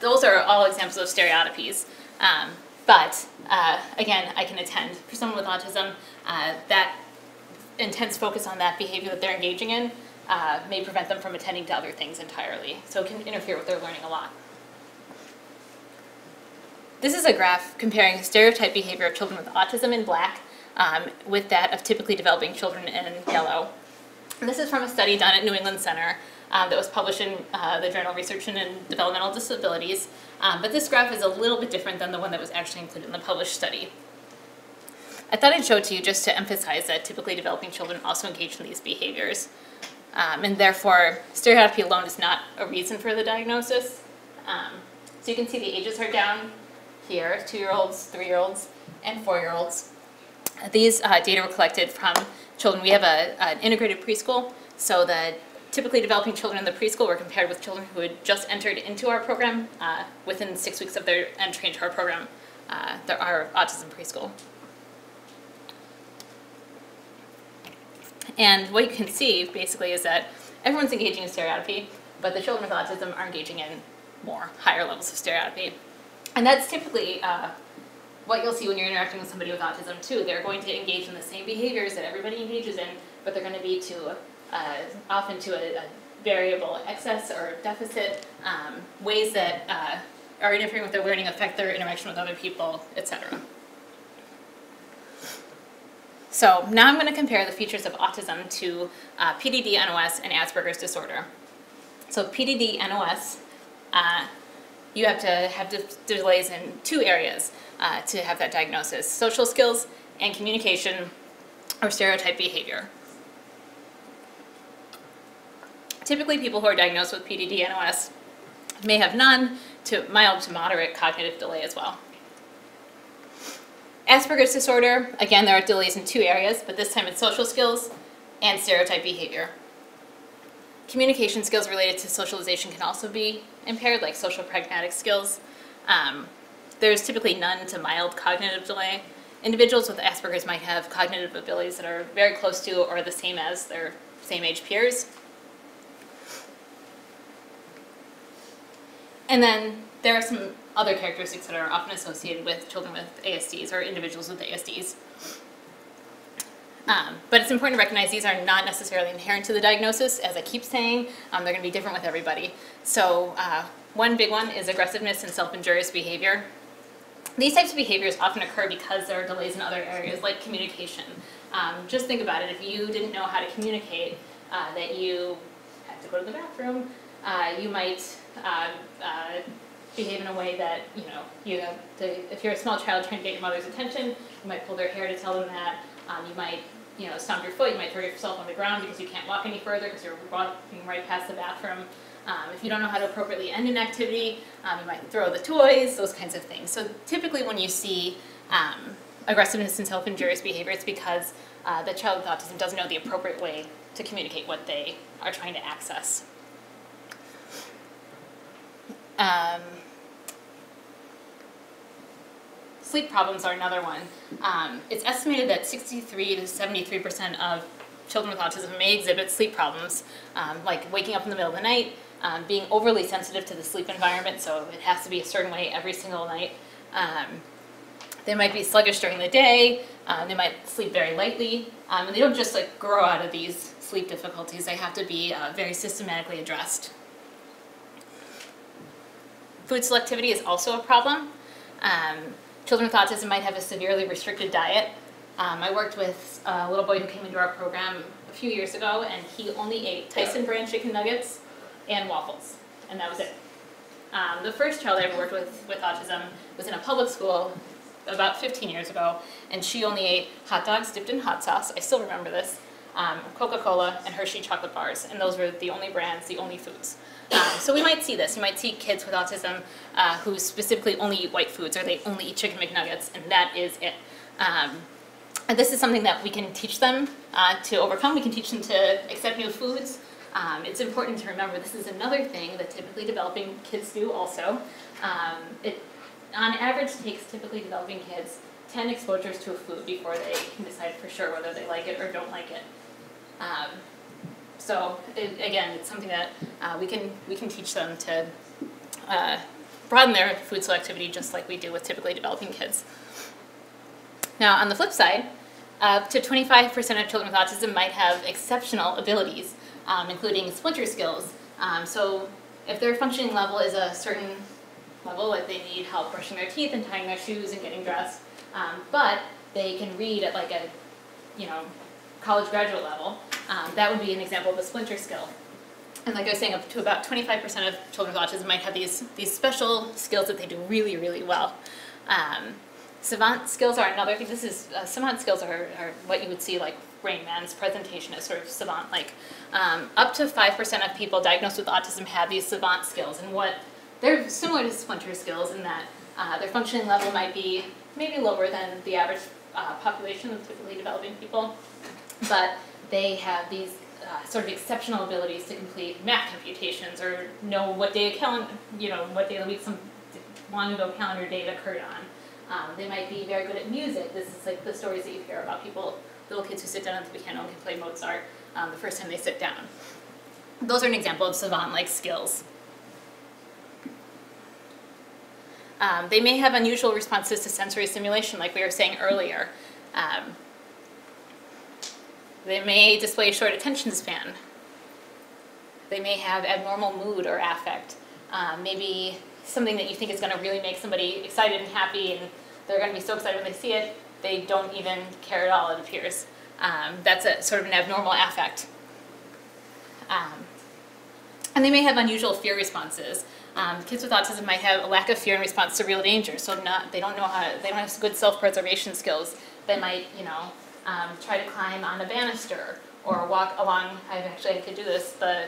those are all examples of stereotypies. Um, but uh, again, I can attend. For someone with autism, uh, that intense focus on that behavior that they're engaging in uh, may prevent them from attending to other things entirely. So it can interfere with their learning a lot. This is a graph comparing stereotype behavior of children with autism in black um, with that of typically developing children in yellow. And this is from a study done at New England Center um, that was published in uh, the journal Research in Developmental Disabilities. Um, but this graph is a little bit different than the one that was actually included in the published study. I thought I'd show it to you just to emphasize that typically developing children also engage in these behaviors. Um, and therefore, stereotypy alone is not a reason for the diagnosis. Um, so you can see the ages are down here, two-year-olds, three-year-olds, and four-year-olds. These uh, data were collected from children. We have a, an integrated preschool, so the typically developing children in the preschool were compared with children who had just entered into our program uh, within six weeks of their entry into our program, uh, our autism preschool. And what you can see basically is that everyone's engaging in stereotypy, but the children with autism are engaging in more higher levels of stereotypy. And that's typically uh, what you'll see when you're interacting with somebody with autism too, they're going to engage in the same behaviors that everybody engages in, but they're gonna be to, uh, often to a, a variable excess or deficit, um, ways that, uh, are interfering with their learning, affect their interaction with other people, etc. So now I'm going to compare the features of autism to uh, PDD, NOS, and Asperger's disorder. So PDD, NOS, uh, you have to have de- delays in two areas uh, to have that diagnosis: social skills and communication, or stereotype behavior. Typically, people who are diagnosed with PDD, NOS may have none to mild to moderate cognitive delay as well. Asperger's disorder, again, there are delays in two areas, but this time it's social skills and stereotype behavior. Communication skills related to socialization can also be impaired, like social pragmatic skills. Um, there's typically none to mild cognitive delay. Individuals with Asperger's might have cognitive abilities that are very close to or the same as their same age peers. And then there are some other characteristics that are often associated with children with ASDs or individuals with ASDs. Um, but it's important to recognize these are not necessarily inherent to the diagnosis. As I keep saying, um, they're going to be different with everybody. So uh, one big one is aggressiveness and self-injurious behavior. These types of behaviors often occur because there are delays in other areas like communication. Um, just think about it, if you didn't know how to communicate, uh, that you had to go to the bathroom, uh, you might uh, uh, behave in a way that, you know, you if you're a small child trying to get your mother's attention, you might pull their hair to tell them that, um, you might, you know, stomp your foot, you might throw yourself on the ground because you can't walk any further because you're walking right past the bathroom. Um, if you don't know how to appropriately end an activity, um, you might throw the toys, those kinds of things. So typically when you see um, aggressiveness and self-injurious behavior, it's because uh, the child with autism doesn't know the appropriate way to communicate what they are trying to access. Um, sleep problems are another one. Um, it's estimated that 63 to 73 percent of children with autism may exhibit sleep problems, um, like waking up in the middle of the night, um, being overly sensitive to the sleep environment, so it has to be a certain way every single night. Um, they might be sluggish during the day. Um, they might sleep very lightly, um, and they don't just like grow out of these sleep difficulties. They have to be uh, very systematically addressed. Food selectivity is also a problem. Um, children with autism might have a severely restricted diet. Um, I worked with a little boy who came into our program a few years ago, and he only ate Tyson brand chicken nuggets and waffles, and that was it. Um, the first child I ever worked with with autism was in a public school about 15 years ago, and she only ate hot dogs dipped in hot sauce. I still remember this. Um, Coca-Cola and Hershey chocolate bars, and those were the only brands, the only foods. Um, so we might see this. You might see kids with autism uh, who specifically only eat white foods, or they only eat chicken McNuggets, and that is it. Um, and this is something that we can teach them uh, to overcome. We can teach them to accept new foods. Um, it's important to remember this is another thing that typically developing kids do also. Um, it, on average, takes typically developing kids 10 exposures to a food before they can decide for sure whether they like it or don't like it. Um, so it, again, it's something that uh, we can we can teach them to uh, broaden their food selectivity just like we do with typically developing kids. Now, on the flip side, up to 25% of children with autism might have exceptional abilities, um, including splinter skills. Um, so if their functioning level is a certain level, like they need help brushing their teeth and tying their shoes and getting dressed, um, but they can read at like a, you know, college graduate level, um, that would be an example of a splinter skill. And like I was saying, up to about 25% of children with autism might have these, these special skills that they do really, really well. Um, savant skills are another thing. This is, uh, savant skills are, are what you would see like Rain Man's presentation is sort of savant-like. Um, up to 5% of people diagnosed with autism have these savant skills. And what, they're similar to splinter skills in that uh, their functioning level might be maybe lower than the average uh, population of typically developing people but they have these uh, sort of exceptional abilities to complete math computations or know what day of calendar, you know, what day of the week some long ago calendar date occurred on. Um, they might be very good at music. This is like the stories that you hear about people, little kids who sit down at the piano and can play Mozart um, the first time they sit down. Those are an example of savant-like skills. Um, they may have unusual responses to sensory stimulation, like we were saying earlier. Um, they may display a short attention span. They may have abnormal mood or affect. Um, maybe something that you think is going to really make somebody excited and happy, and they're going to be so excited when they see it, they don't even care at all, it appears. Um, that's a sort of an abnormal affect. Um, and they may have unusual fear responses. Um, kids with autism might have a lack of fear in response to real danger, so not they don't know how they don't have good self-preservation skills. They might, you know, um, try to climb on a banister or walk along. I've actually I could do this. The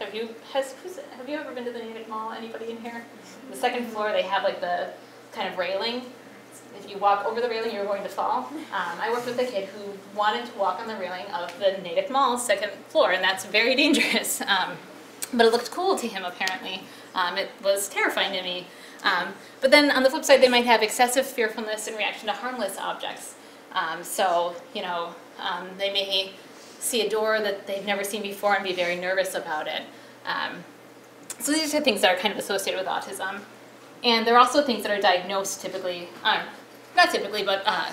have you has have you ever been to the Natick Mall? Anybody in here? The second floor they have like the kind of railing. If you walk over the railing, you're going to fall. Um, I worked with a kid who wanted to walk on the railing of the Natick Mall second floor, and that's very dangerous. Um, but it looked cool to him apparently. Um, it was terrifying to me. Um, but then on the flip side, they might have excessive fearfulness in reaction to harmless objects. Um, so, you know, um, they may see a door that they've never seen before and be very nervous about it. Um, so these are things that are kind of associated with autism. And there are also things that are diagnosed typically, uh, not typically, but uh,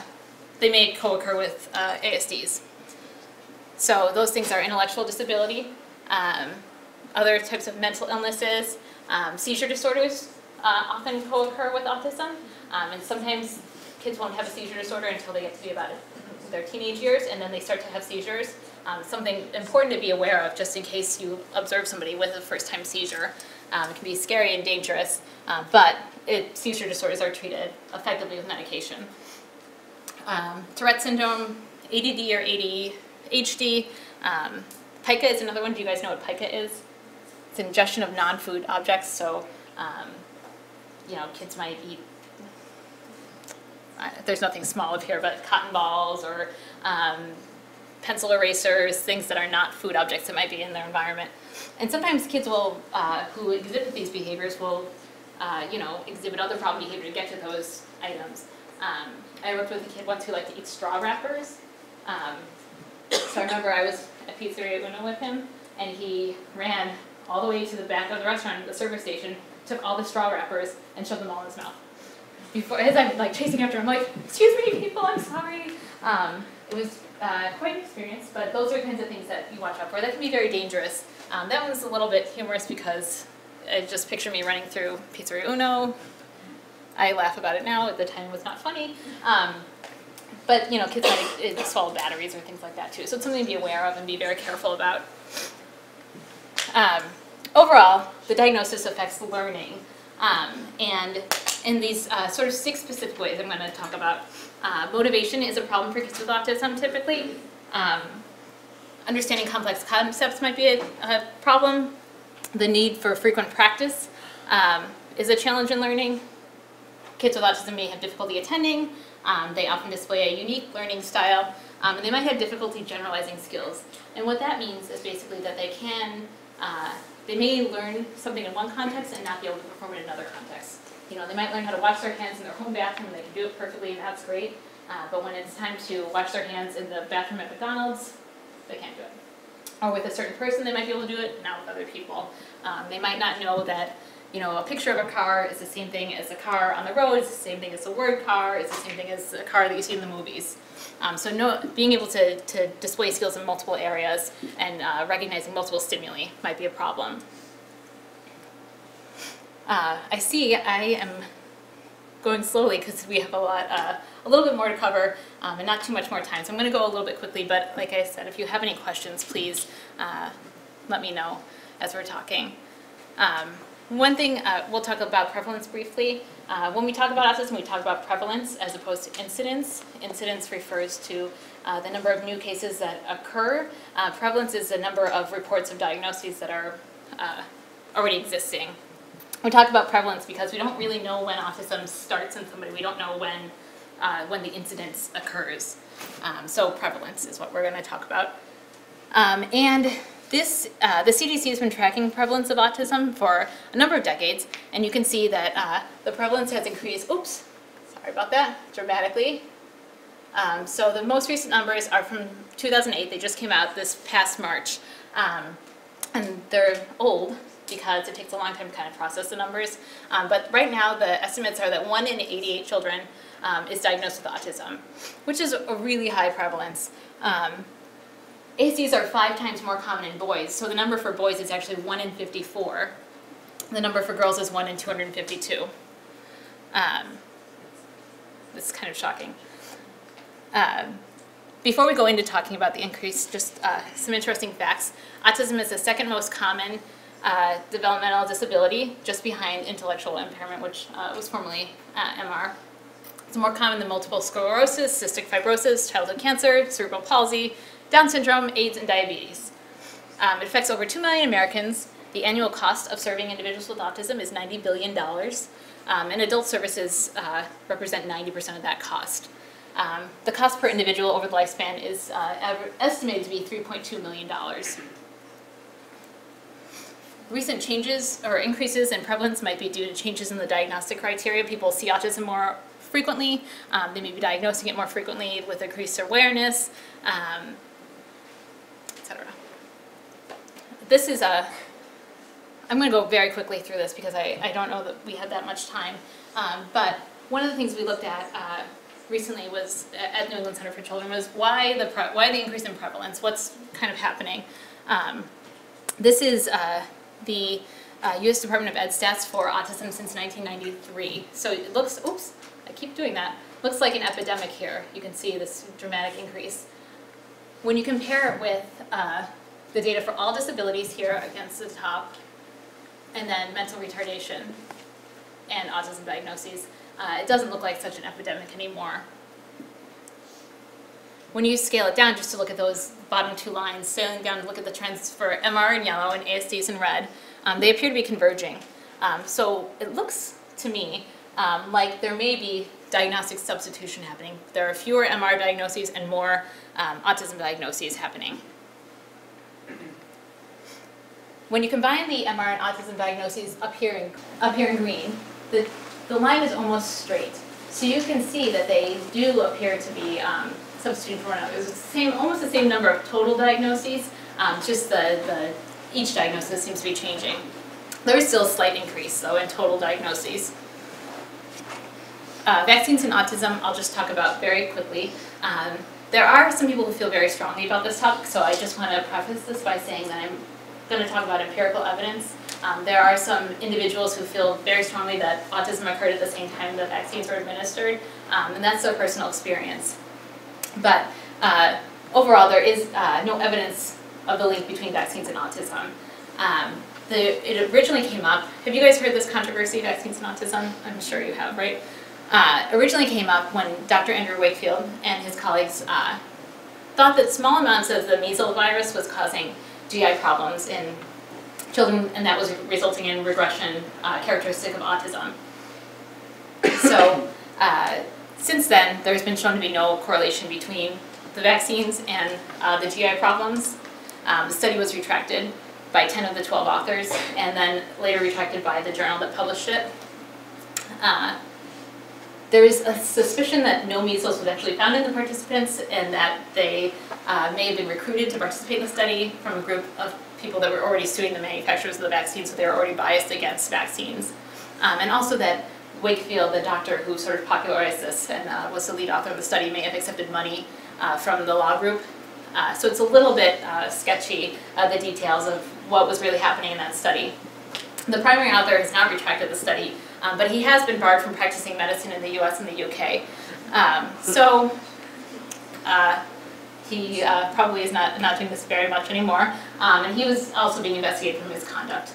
they may co-occur with uh, ASDs. So those things are intellectual disability, um, other types of mental illnesses, um, seizure disorders uh, often co-occur with autism, and sometimes kids won't have a seizure disorder until they get to be about their teenage years, and then they start to have seizures. Um, something important to be aware of, just in case you observe somebody with a first-time seizure. Um, it can be scary and dangerous, uh, but it, seizure disorders are treated effectively with medication. Um, Tourette syndrome, ADD or ADHD. Um, pica is another one. Do you guys know what pica is? It's ingestion of non-food objects. So, um, you know, kids might eat. Uh, there's nothing small up here, but cotton balls or um, pencil erasers, things that are not food objects that might be in their environment. And sometimes kids will, uh, who exhibit these behaviors, will, uh, you know, exhibit other problem behavior to get to those items. Um, I worked with a kid once who liked to eat straw wrappers. Um, so I remember I was at Pizzeria Uno with him, and he ran all the way to the back of the restaurant, the service station, took all the straw wrappers and shoved them all in his mouth. Before, as I'm like chasing after him, like, excuse me, people, I'm sorry. Um, it was uh, quite an experience, but those are the kinds of things that you watch out for. That can be very dangerous. Um, that one's a little bit humorous because I just picture me running through Pizzeria Uno. I laugh about it now. At the time, it was not funny. Um, but you know, kids might swallow batteries or things like that too. So it's something to be aware of and be very careful about. Um, overall, the diagnosis affects learning, um, and in these uh, sort of six specific ways I'm going to talk about. Uh, motivation is a problem for kids with autism typically. Um, understanding complex concepts might be a, a, problem. The need for frequent practice um, is a challenge in learning. Kids with autism may have difficulty attending. Um, they often display a unique learning style, um, and they might have difficulty generalizing skills. And what that means is basically that they can, uh, they may learn something in one context and not be able to perform in another context. You know, they might learn how to wash their hands in their home bathroom, and they can do it perfectly, and that's great. Uh, but when it's time to wash their hands in the bathroom at McDonald's, they can't do it. Or with a certain person, they might be able to do it, not with other people. Um, they might not know that you know, a picture of a car is the same thing as a car on the road, it's the same thing as the word car, it's the same thing as a car that you see in the movies. Um, so no, being able to, to display skills in multiple areas and uh, recognizing multiple stimuli might be a problem. Uh, I see I am going slowly because we have a lot, uh, a little bit more to cover um, and not too much more time. So I'm going to go a little bit quickly, but like I said, if you have any questions, please uh, let me know as we're talking. Um, one thing, uh, we'll talk about prevalence briefly. Uh, when we talk about autism, we talk about prevalence as opposed to incidence. Incidence refers to uh, the number of new cases that occur. Uh, prevalence is the number of reports of diagnoses that are already existing. We talk about prevalence because we don't really know when autism starts in somebody. We don't know when, uh, when the incidence occurs. Um, so prevalence is what we're going to talk about. Um, and this, uh, the CDC has been tracking prevalence of autism for a number of decades, and you can see that uh, the prevalence has increased, oops, sorry about that, dramatically. Um, so the most recent numbers are from 2008, they just came out this past March, um, and they're old because it takes a long time to kind of process the numbers. Um, but right now, the estimates are that one in 88 children um, is diagnosed with autism, which is a really high prevalence. Um, ASDs are five times more common in boys, so the number for boys is actually 1 in 54. The number for girls is 1 in 252. Um, is kind of shocking. Um, before we go into talking about the increase, just uh, some interesting facts. Autism is the second most common uh, developmental disability, just behind intellectual impairment, which uh, was formerly uh, MR. It's more common than multiple sclerosis, cystic fibrosis, childhood cancer, cerebral palsy, Down syndrome, AIDS, and diabetes. Um, it affects over 2 million Americans. The annual cost of serving individuals with autism is $90 billion, um, and adult services uh, represent 90% of that cost. Um, the cost per individual over the lifespan is uh, estimated to be $3.2 million. Recent changes or increases in prevalence might be due to changes in the diagnostic criteria. People see autism more frequently. Um, they may be diagnosing it more frequently with increased awareness, um, etc. This is a. I'm going to go very quickly through this because I, I don't know that we had that much time. Um, but one of the things we looked at uh, recently was at New England Center for Children was why the why the increase in prevalence? What's kind of happening? Um, this is uh, the uh, U.S. Department of Ed stats for autism since 1993. So it looks, oops, I keep doing that. Looks like an epidemic here. You can see this dramatic increase. When you compare it with uh, the data for all disabilities here against the top, and then mental retardation and autism diagnoses, uh, it doesn't look like such an epidemic anymore. When you scale it down just to look at those bottom two lines, scaling down to look at the trends for MR in yellow and ASDs in red, um, they appear to be converging. Um, so it looks to me um, like there may be diagnostic substitution happening. There are fewer MR diagnoses and more um, autism diagnoses happening. When you combine the MR and autism diagnoses up here in, up here in green, the, the line is almost straight. So you can see that they do appear to be um, substituting for one another. It's the same, almost the same number of total diagnoses, um, just the, the, each diagnosis seems to be changing. There is still a slight increase, though, in total diagnoses. Uh, vaccines and autism, I'll just talk about very quickly. Um, there are some people who feel very strongly about this topic, so I just want to preface this by saying that I'm going to talk about empirical evidence. Um, there are some individuals who feel very strongly that autism occurred at the same time that vaccines were administered, um, and that's their personal experience. But uh, overall, there is uh, no evidence of the link between vaccines and autism. Um, the, it originally came up, have you guys heard this controversy, vaccines and autism? I'm sure you have, right? Uh, originally came up when Dr. Andrew Wakefield and his colleagues uh, thought that small amounts of the measles virus was causing GI problems in children, and that was resulting in regression uh, characteristic of autism. So, uh, since then, there's been shown to be no correlation between the vaccines and uh, the GI problems. Um, the study was retracted by 10 of the 12 authors, and then later retracted by the journal that published it. Uh, there is a suspicion that no measles was actually found in the participants and that they uh, may have been recruited to participate in the study from a group of people that were already suing the manufacturers of the vaccine, so they were already biased against vaccines. Um, and also that Wakefield, the doctor who sort of popularized this and uh, was the lead author of the study, may have accepted money uh, from the law group. Uh, so it's a little bit uh, sketchy, uh, the details of what was really happening in that study. The primary author has now retracted the study, um, but he has been barred from practicing medicine in the US and the UK. Um, so uh, he probably is not, not doing this very much anymore. Um, and he was also being investigated for misconduct.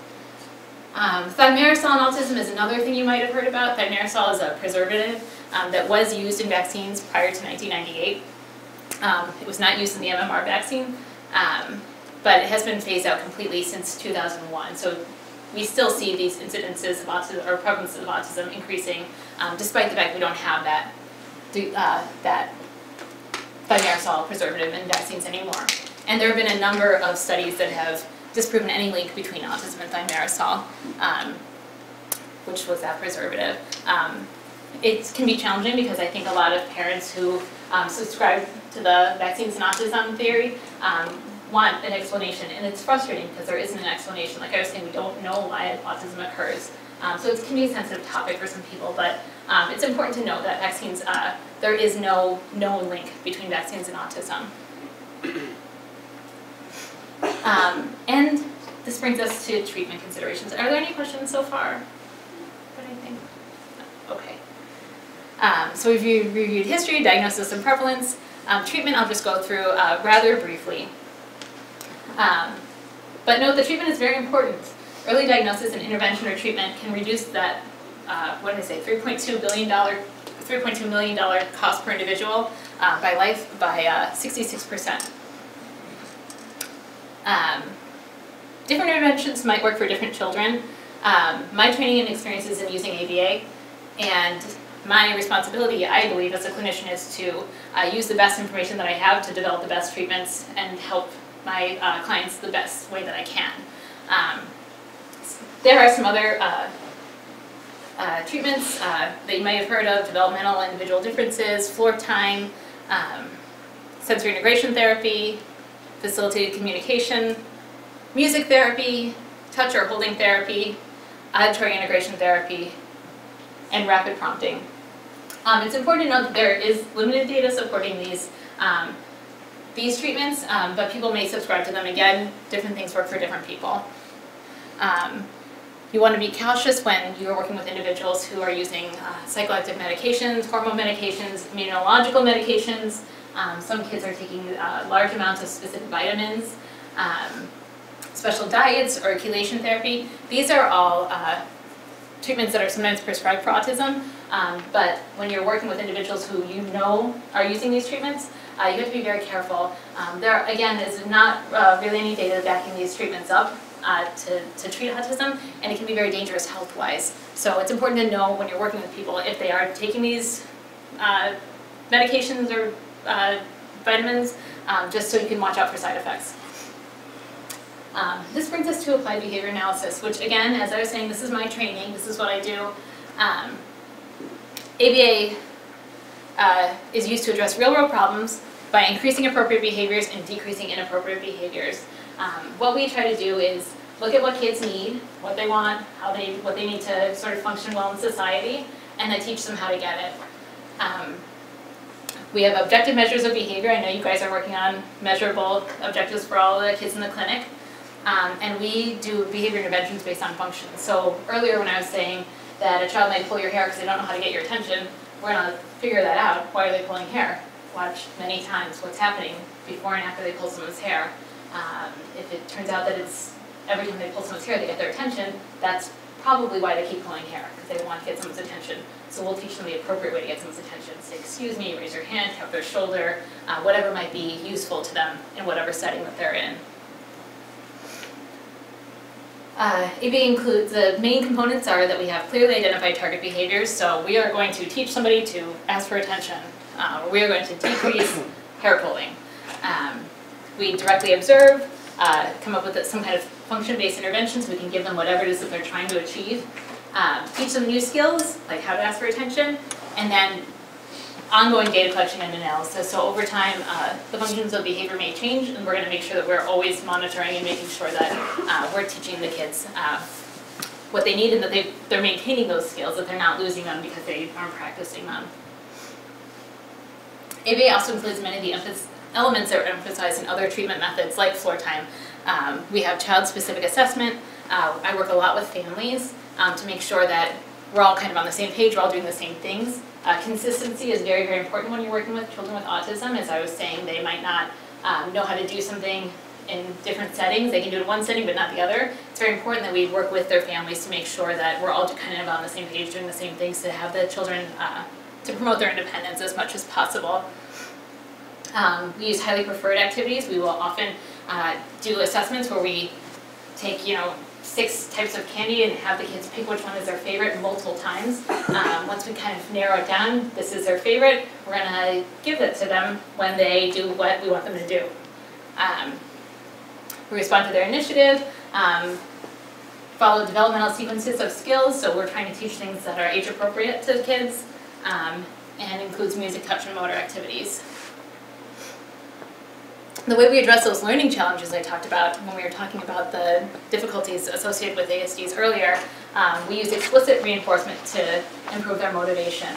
Um, thimerosal in autism is another thing you might have heard about. Thimerosal is a preservative um, that was used in vaccines prior to 1998. Um, it was not used in the MMR vaccine, um, but it has been phased out completely since 2001. So we still see these incidences of autism or prevalences of autism increasing, um, despite the fact we don't have that uh, that thimerosal preservative in vaccines anymore. And there have been a number of studies that have disproven any link between autism and thimerosal, um, which was that preservative. Um, it can be challenging because I think a lot of parents who um, subscribe to the vaccines and autism theory um, want an explanation, and it's frustrating because there isn't an explanation. Like I was saying, we don't know why autism occurs. Um, so it can be a sensitive topic for some people, but um, it's important to know that vaccines, uh, there is no known link between vaccines and autism. Um, and this brings us to treatment considerations. Are there any questions so far? Anything? No. Okay. Um, so we've reviewed history, diagnosis, and prevalence. Um, treatment I'll just go through uh, rather briefly. Um, but note the treatment is very important. Early diagnosis and intervention or treatment can reduce that, uh, what did I say, $3.2 billion, $3.2 million cost per individual uh, by life by uh, 66%. Um, different interventions might work for different children. Um, my training and experience is in using ABA, and my responsibility, I believe, as a clinician is to uh, use the best information that I have to develop the best treatments and help my uh, clients the best way that I can. Um, there are some other uh, uh, treatments uh, that you might have heard of, developmental individual differences, floor time, um, sensory integration therapy, facilitated communication, music therapy, touch or holding therapy, auditory integration therapy, and rapid prompting. Um, it's important to note that there is limited data supporting these um, these treatments, um, but people may subscribe to them. Again, different things work for different people. Um, you want to be cautious when you are working with individuals who are using uh, psychoactive medications, hormone medications, immunological medications. Um, some kids are taking uh, large amounts of specific vitamins, um, special diets, or chelation therapy. These are all uh, treatments that are sometimes prescribed for autism, um, but when you're working with individuals who you know are using these treatments, uh, you have to be very careful. Um, there, again, is not uh, really any data backing these treatments up uh, to, to treat autism, and it can be very dangerous health-wise. So it's important to know when you're working with people if they are taking these uh, medications or uh, vitamins, um, just so you can watch out for side effects. Um, this brings us to applied behavior analysis, which again, as I was saying, this is my training, this is what I do. Um, ABA uh, is used to address real world problems by increasing appropriate behaviors and decreasing inappropriate behaviors. Um, what we try to do is look at what kids need, what they want, how they, what they need to sort of function well in society, and then teach them how to get it. Um, we have objective measures of behavior. I know you guys are working on measurable objectives for all the kids in the clinic. Um, and we do behavior interventions based on function. So earlier when I was saying that a child might pull your hair because they don't know how to get your attention, we're going to figure that out. Why are they pulling hair? Watch many times what's happening before and after they pull someone's hair. Um, if it turns out that it's every time they pull someone's hair they get their attention, that's probably why they keep pulling hair, because they want to get someone's attention. So we'll teach them the appropriate way to get someone's attention. Say, excuse me, raise your hand, tap their shoulder, uh, whatever might be useful to them in whatever setting that they're in. Uh, ABA includes, the main components are that we have clearly identified target behaviors, so we are going to teach somebody to ask for attention. Uh, we are going to decrease hair pulling. Um, we directly observe, uh, come up with some kind of function-based intervention so we can give them whatever it is that they're trying to achieve. Um, teach them new skills, like how to ask for attention, and then ongoing data collection and analysis. So over time, uh, the functions of behavior may change, and we're going to make sure that we're always monitoring and making sure that uh, we're teaching the kids uh, what they need and that they, they're maintaining those skills, that they're not losing them because they aren't practicing them. ABA also includes many of the elements that are emphasized in other treatment methods like floor time. Um, we have child-specific assessment. Uh, I work a lot with families um, to make sure that we're all kind of on the same page, we're all doing the same things. Uh, consistency is very, very important when you're working with children with autism. As I was saying, they might not um, know how to do something in different settings. They can do it in one setting but not the other. It's very important that we work with their families to make sure that we're all kind of on the same page, doing the same things to have the children, uh, to promote their independence as much as possible. Um, we use highly preferred activities. We will often uh, do assessments where we take, you know, six types of candy and have the kids pick which one is their favorite multiple times. Um, once we kind of narrow it down, this is their favorite, we're going to give it to them when they do what we want them to do. Um, we respond to their initiative, um, follow developmental sequences of skills, so we're trying to teach things that are age appropriate to the kids, um, and includes music, touch, and motor activities. The way we address those learning challenges I talked about when we were talking about the difficulties associated with ASDs earlier, um, we use explicit reinforcement to improve their motivation.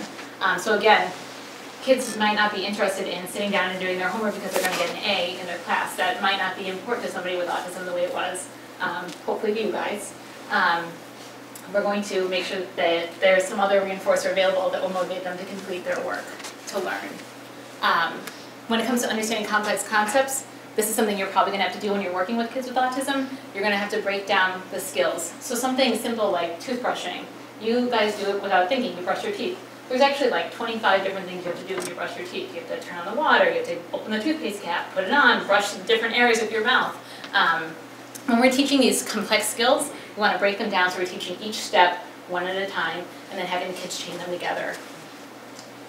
Um, so again, kids might not be interested in sitting down and doing their homework because they're going to get an A in their class. That might not be important to somebody with autism the way it was, um, hopefully to you guys. Um, we're going to make sure that there's some other reinforcer available that will motivate them to complete their work, to learn. When it comes to understanding complex concepts, this is something you're probably gonna have to do when you're working with kids with autism. You're gonna have to break down the skills. So something simple like toothbrushing, you guys do it without thinking, you brush your teeth. There's actually like twenty-five different things you have to do when you brush your teeth. You have to turn on the water, you have to open the toothpaste cap, put it on, brush the different areas of your mouth. Um, when we're teaching these complex skills, we wanna break them down so we're teaching each step one at a time and then having the kids chain them together.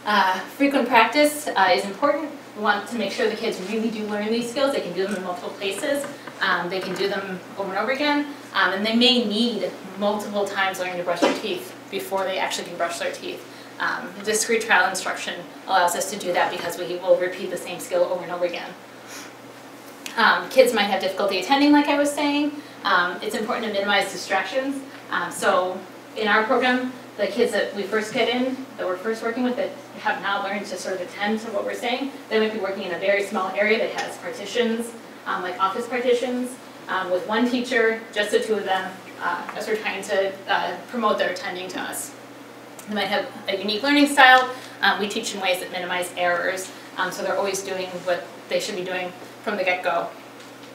Uh, frequent practice uh, is important. We want to make sure the kids really do learn these skills. They can do them in multiple places. Um, they can do them over and over again. Um, and they may need multiple times learning to brush their teeth before they actually can brush their teeth. Um, discrete trial instruction allows us to do that because we will repeat the same skill over and over again. Um, kids might have difficulty attending, like I was saying. Um, it's important to minimize distractions. Um, so in our program, the kids that we first get in, that we're first working with, that have now learned to sort of attend to what we're saying, they might be working in a very small area that has partitions, um, like office partitions, um, with one teacher, just the two of them, uh, as we're trying to uh, promote their attending to us. They might have a unique learning style. Um, we teach in ways that minimize errors, um, so they're always doing what they should be doing from the get-go.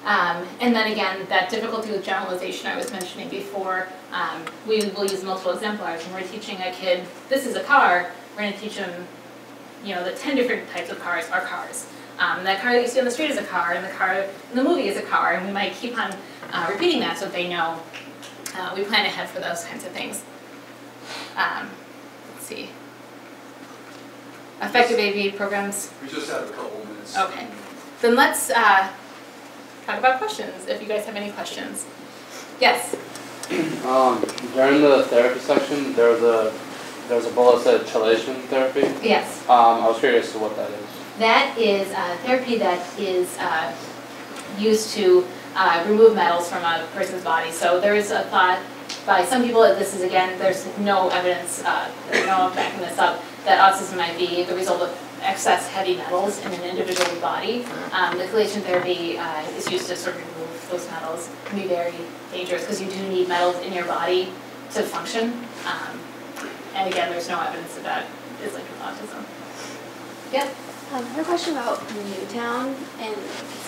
Um, and then again, that difficulty with generalization I was mentioning before, um, we will use multiple exemplars. When we're teaching a kid, this is a car, we're going to teach them, you know, the 10 different types of cars are cars. Um, that car that you see on the street is a car, and the car in the movie is a car, and we might keep on uh, repeating that so that they know. Uh, we plan ahead for those kinds of things. Um, let's see. Effective AV programs. We just have a couple minutes. Okay. Then let's uh, talk about questions, if you guys have any questions. Yes? Um, during the therapy section, there was a there was a bullet that said chelation therapy. Yes. Um, I was curious to what that is. That is uh, therapy that is uh, used to uh, remove metals from a person's body. So there is a thought by some people that this is, again, there's no evidence, uh, no backing this up, that autism might be the result of excess heavy metals in an individual's body. Um, the chelation therapy uh, is used to sort of remove those metals. It can be very dangerous because you do need metals in your body to function. Um, and again, there's no evidence that that is linked with autism. Yep. Um, I have a question about Newtown, and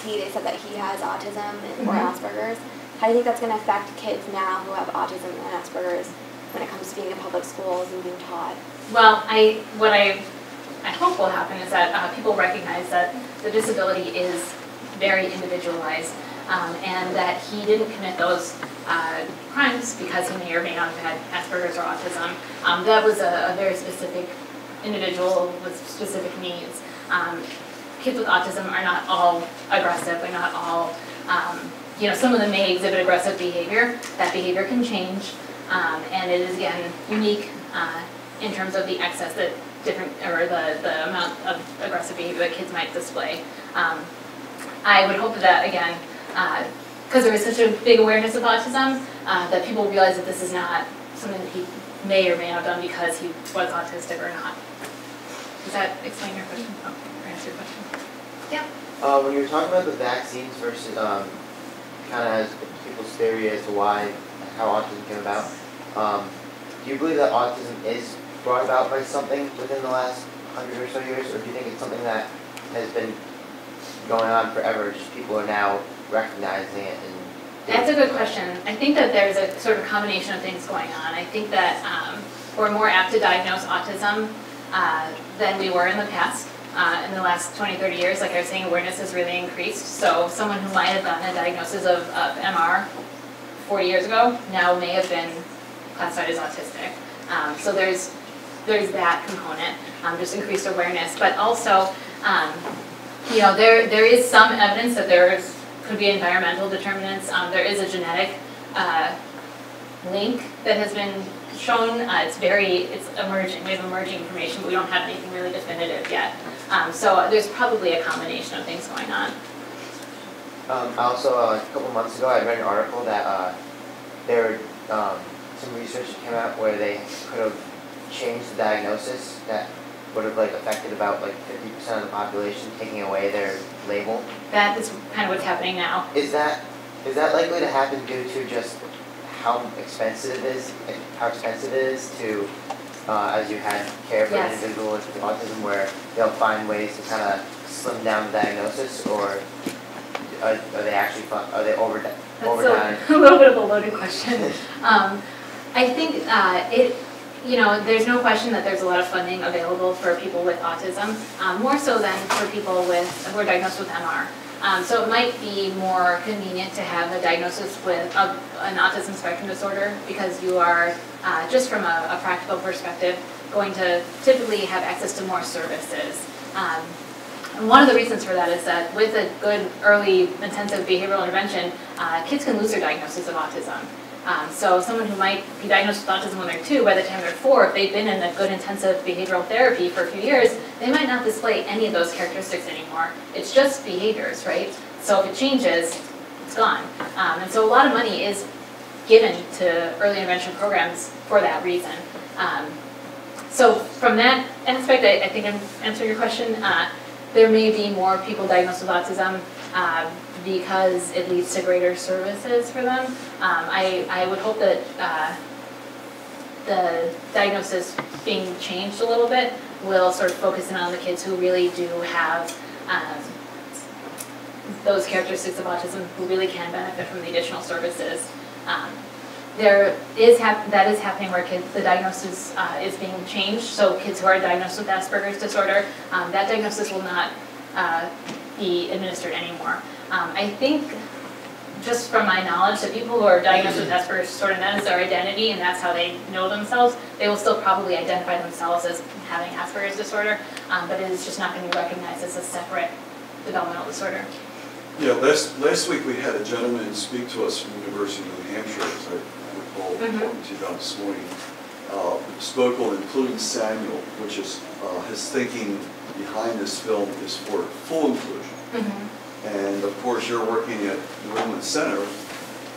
he, they said that he has autism and, or Mhm. Asperger's. How do you think that's going to affect kids now who have autism and Asperger's when it comes to being in public schools and being taught? Well, I, what I, I hope will happen is that uh, people recognize that the disability is very individualized, um, and that he didn't commit those uh, crimes because he may or may not have had Asperger's or autism. Um, That was a a very specific individual with specific needs. Um, Kids with autism are not all aggressive, they're not all, um, you know, some of them may exhibit aggressive behavior. That behavior can change, um, and it is again unique uh, in terms of the excess that different, or the, the amount of aggressive behavior that kids might display. Um, I would hope that, again, because there is such a big awareness of autism, uh, that people realize that this is not something that he may or may not have done because he was autistic or not. Does that explain your question? Oh, or answer your question? Uh, when you were talking about the vaccines versus, um, kind of as people's theory as to why, how autism came about, um, do you believe that autism is brought about by something within the last hundred or so years, or do you think it's something that has been going on forever, just people are now recognizing it and? That's a good question. I think that there's a sort of combination of things going on. I think that um, we're more apt to diagnose autism uh, than we were in the past. Uh, In the last 20, 30 years, like I was saying, awareness has really increased. So someone who might have gotten a diagnosis of of MR 40 years ago now may have been classified as autistic. Um, So there's, there's that component, um, just increased awareness. But also, um, you know, there, there is some evidence that there is, could be environmental determinants. Um, there is a genetic, uh, link that has been shown. Uh, it's very, it's emerging, we have emerging information, but we don't have anything really definitive yet. Um, so there's probably a combination of things going on. Um, also, uh, a couple months ago, I read an article that, uh, there, um, some research came out where they could have changed the diagnosis that would have like affected about like fifty percent of the population, taking away their label. That is kind of what's happening now. Is that, is that likely to happen due to just how expensive it is, how expensive it is to, uh, as you had care for an individual with autism where they'll find ways to kind of slim down the diagnosis or are, are they actually, are they over, over That's a, a little bit of a loaded question. Um, I think, uh, it, you know, there's no question that there's a lot of funding available for people with autism, um, more so than for people with, who are diagnosed with MR. Um, so it might be more convenient to have a diagnosis with a, an autism spectrum disorder because you are, uh, just from a, a practical perspective, going to typically have access to more services. Um, and one of the reasons for that is that with a good early intensive behavioral intervention, uh, kids can lose their diagnosis of autism. Um, so someone who might be diagnosed with autism when they're two, by the time they're four, if they've been in a good intensive behavioral therapy for a few years, they might not display any of those characteristics anymore. It's just behaviors, right? So if it changes, it's gone. Um, and so a lot of money is given to early intervention programs for that reason. Um, so from that aspect, I, I think I'm answering your question. Uh, there may be more people diagnosed with autism uh, because it leads to greater services for them. Um, I, I would hope that uh, the diagnosis being changed a little bit will sort of focus in on the kids who really do have um, those characteristics of autism who really can benefit from the additional services. Um, there is that is happening where kids, the diagnosis uh, is being changed. So kids who are diagnosed with Asperger's disorder, um, that diagnosis will not uh, be administered anymore. Um, I think, just from my knowledge, that people who are diagnosed with Asperger's disorder, and that is their identity, and that's how they know themselves, they will still probably identify themselves as having Asperger's disorder, um, but it is just not going to be recognized as a separate developmental disorder. Yeah, last, last week we had a gentleman speak to us from the University of New Hampshire, as I recall, Mhm. talking to you about this morning. Uh, Spoke on including Samuel, which is, uh, his thinking behind this film is for full inclusion. And of course, you're working at New England Center,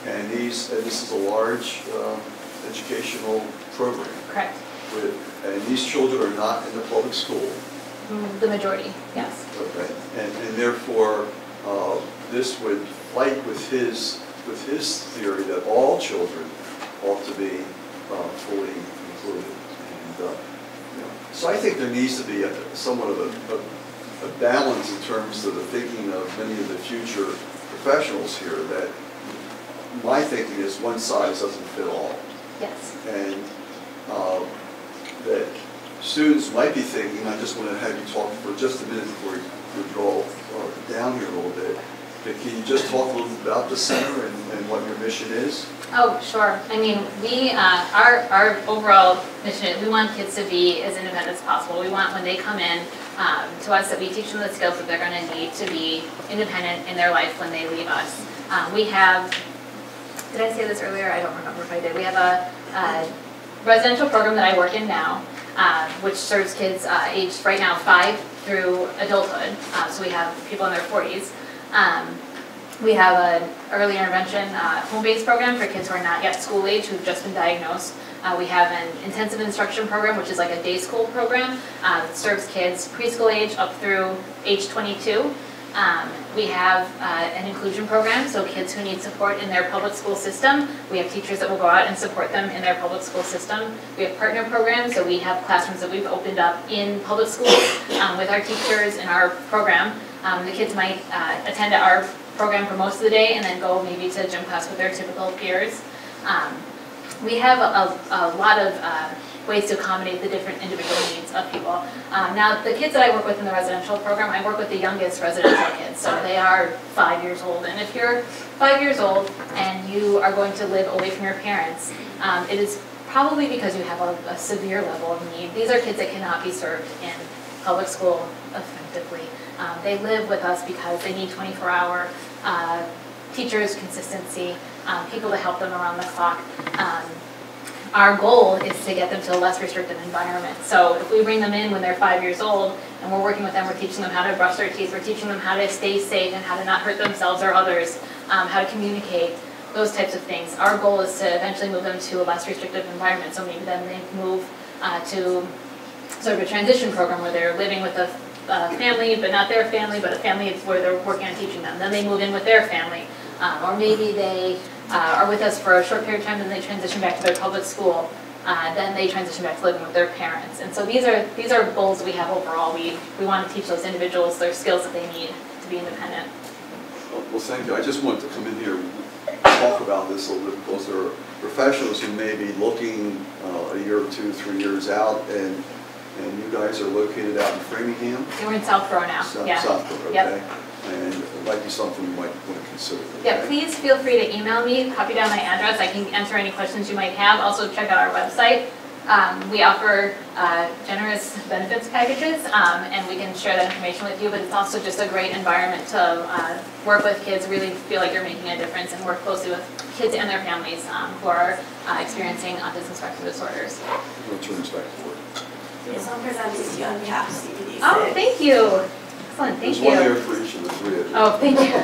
and these, and this is a large uh, educational program Correct. with, and these children are not in the public school. Mm, The majority, yes. Okay, and, and therefore, uh, this would fight with his, with his theory that all children ought to be uh, fully included. And, uh, you know, So I think there needs to be a, somewhat of a, a, a balance in terms of the thinking of many of the future professionals here, that my thinking is one size doesn't fit all Yes. and um, that students might be thinking, I just want to have you talk for just a minute before you you draw uh, down here a little bit, but can you just talk a little bit about the center and and what your mission is? Oh, sure. I mean, we, uh, our, our overall mission, we want kids to be as independent as possible. We want when they come in um, to us that we teach them the skills that they're going to need to be independent in their life when they leave us. Um, We have, did I say this earlier? I don't remember if I did. We have a uh, residential program that I work in now, uh, which serves kids uh, aged right now five through adulthood. Uh, So we have people in their 40s. Um, we have an early intervention uh, home-based program for kids who are not yet school age, who've just been diagnosed. Uh, We have an intensive instruction program, which is like a day school program uh, that serves kids preschool age up through age 22. Um, We have uh, an inclusion program, so kids who need support in their public school system, we have teachers that will go out and support them in their public school system. We have partner programs, so we have classrooms that we've opened up in public schools um, with our teachers in our program. Um, The kids might uh, attend our program for most of the day and then go maybe to gym class with their typical peers. We have a, a lot of uh, ways to accommodate the different individual needs of people. Um, Now, the kids that I work with in the residential program, I work with the youngest residential kids, so they are five years old. And if you're five years old and you are going to live away from your parents, um, it is probably because you have a a severe level of need. These are kids that cannot be served in public school effectively. Um, They live with us because they need 24-hour teachers, consistency, um, people to help them around the clock. Um, Our goal is to get them to a less restrictive environment. So if we bring them in when they're five years old And we're working with them, we're teaching them how to brush their teeth, we're teaching them how to stay safe and how to not hurt themselves or others, um, how to communicate, those types of things. Our goal is to eventually move them to a less restrictive environment, so maybe then they move uh, to sort of a transition program where they're living with a family, but not their family, but a family where they're working on teaching them. Then they move in with their family. Um, Or maybe they uh, are with us for a short period of time, then they transition back to their public school. Uh, Then they transition back to living with their parents. And so these are, these are goals we have overall. We, we want to teach those individuals their skills that they need to be independent. Well, thank you. I just wanted to come in here and talk about this a little bit because there are professionals who may be looking uh, a year or two, three years out, and, and you guys are located out in Framingham? We're in Southborough now, South- yeah. Southborough, Yep. okay? And it might be something you might want to consider. Yeah, okay? please feel free to email me, copy down my address, I can answer any questions you might have. Also, check out our website. Um, We offer uh, generous benefits packages, um, and we can share that information with you, but it's also just a great environment to uh, work with kids, really feel like you're making a difference, and work closely with kids and their families um, who are uh, experiencing autism spectrum disorders. I'll turn this back to work. Yes, I'm presenting to you on behalf of CPD. Oh, thank you. Excellent, thank There's one there for each of the three of you. Oh, thank you.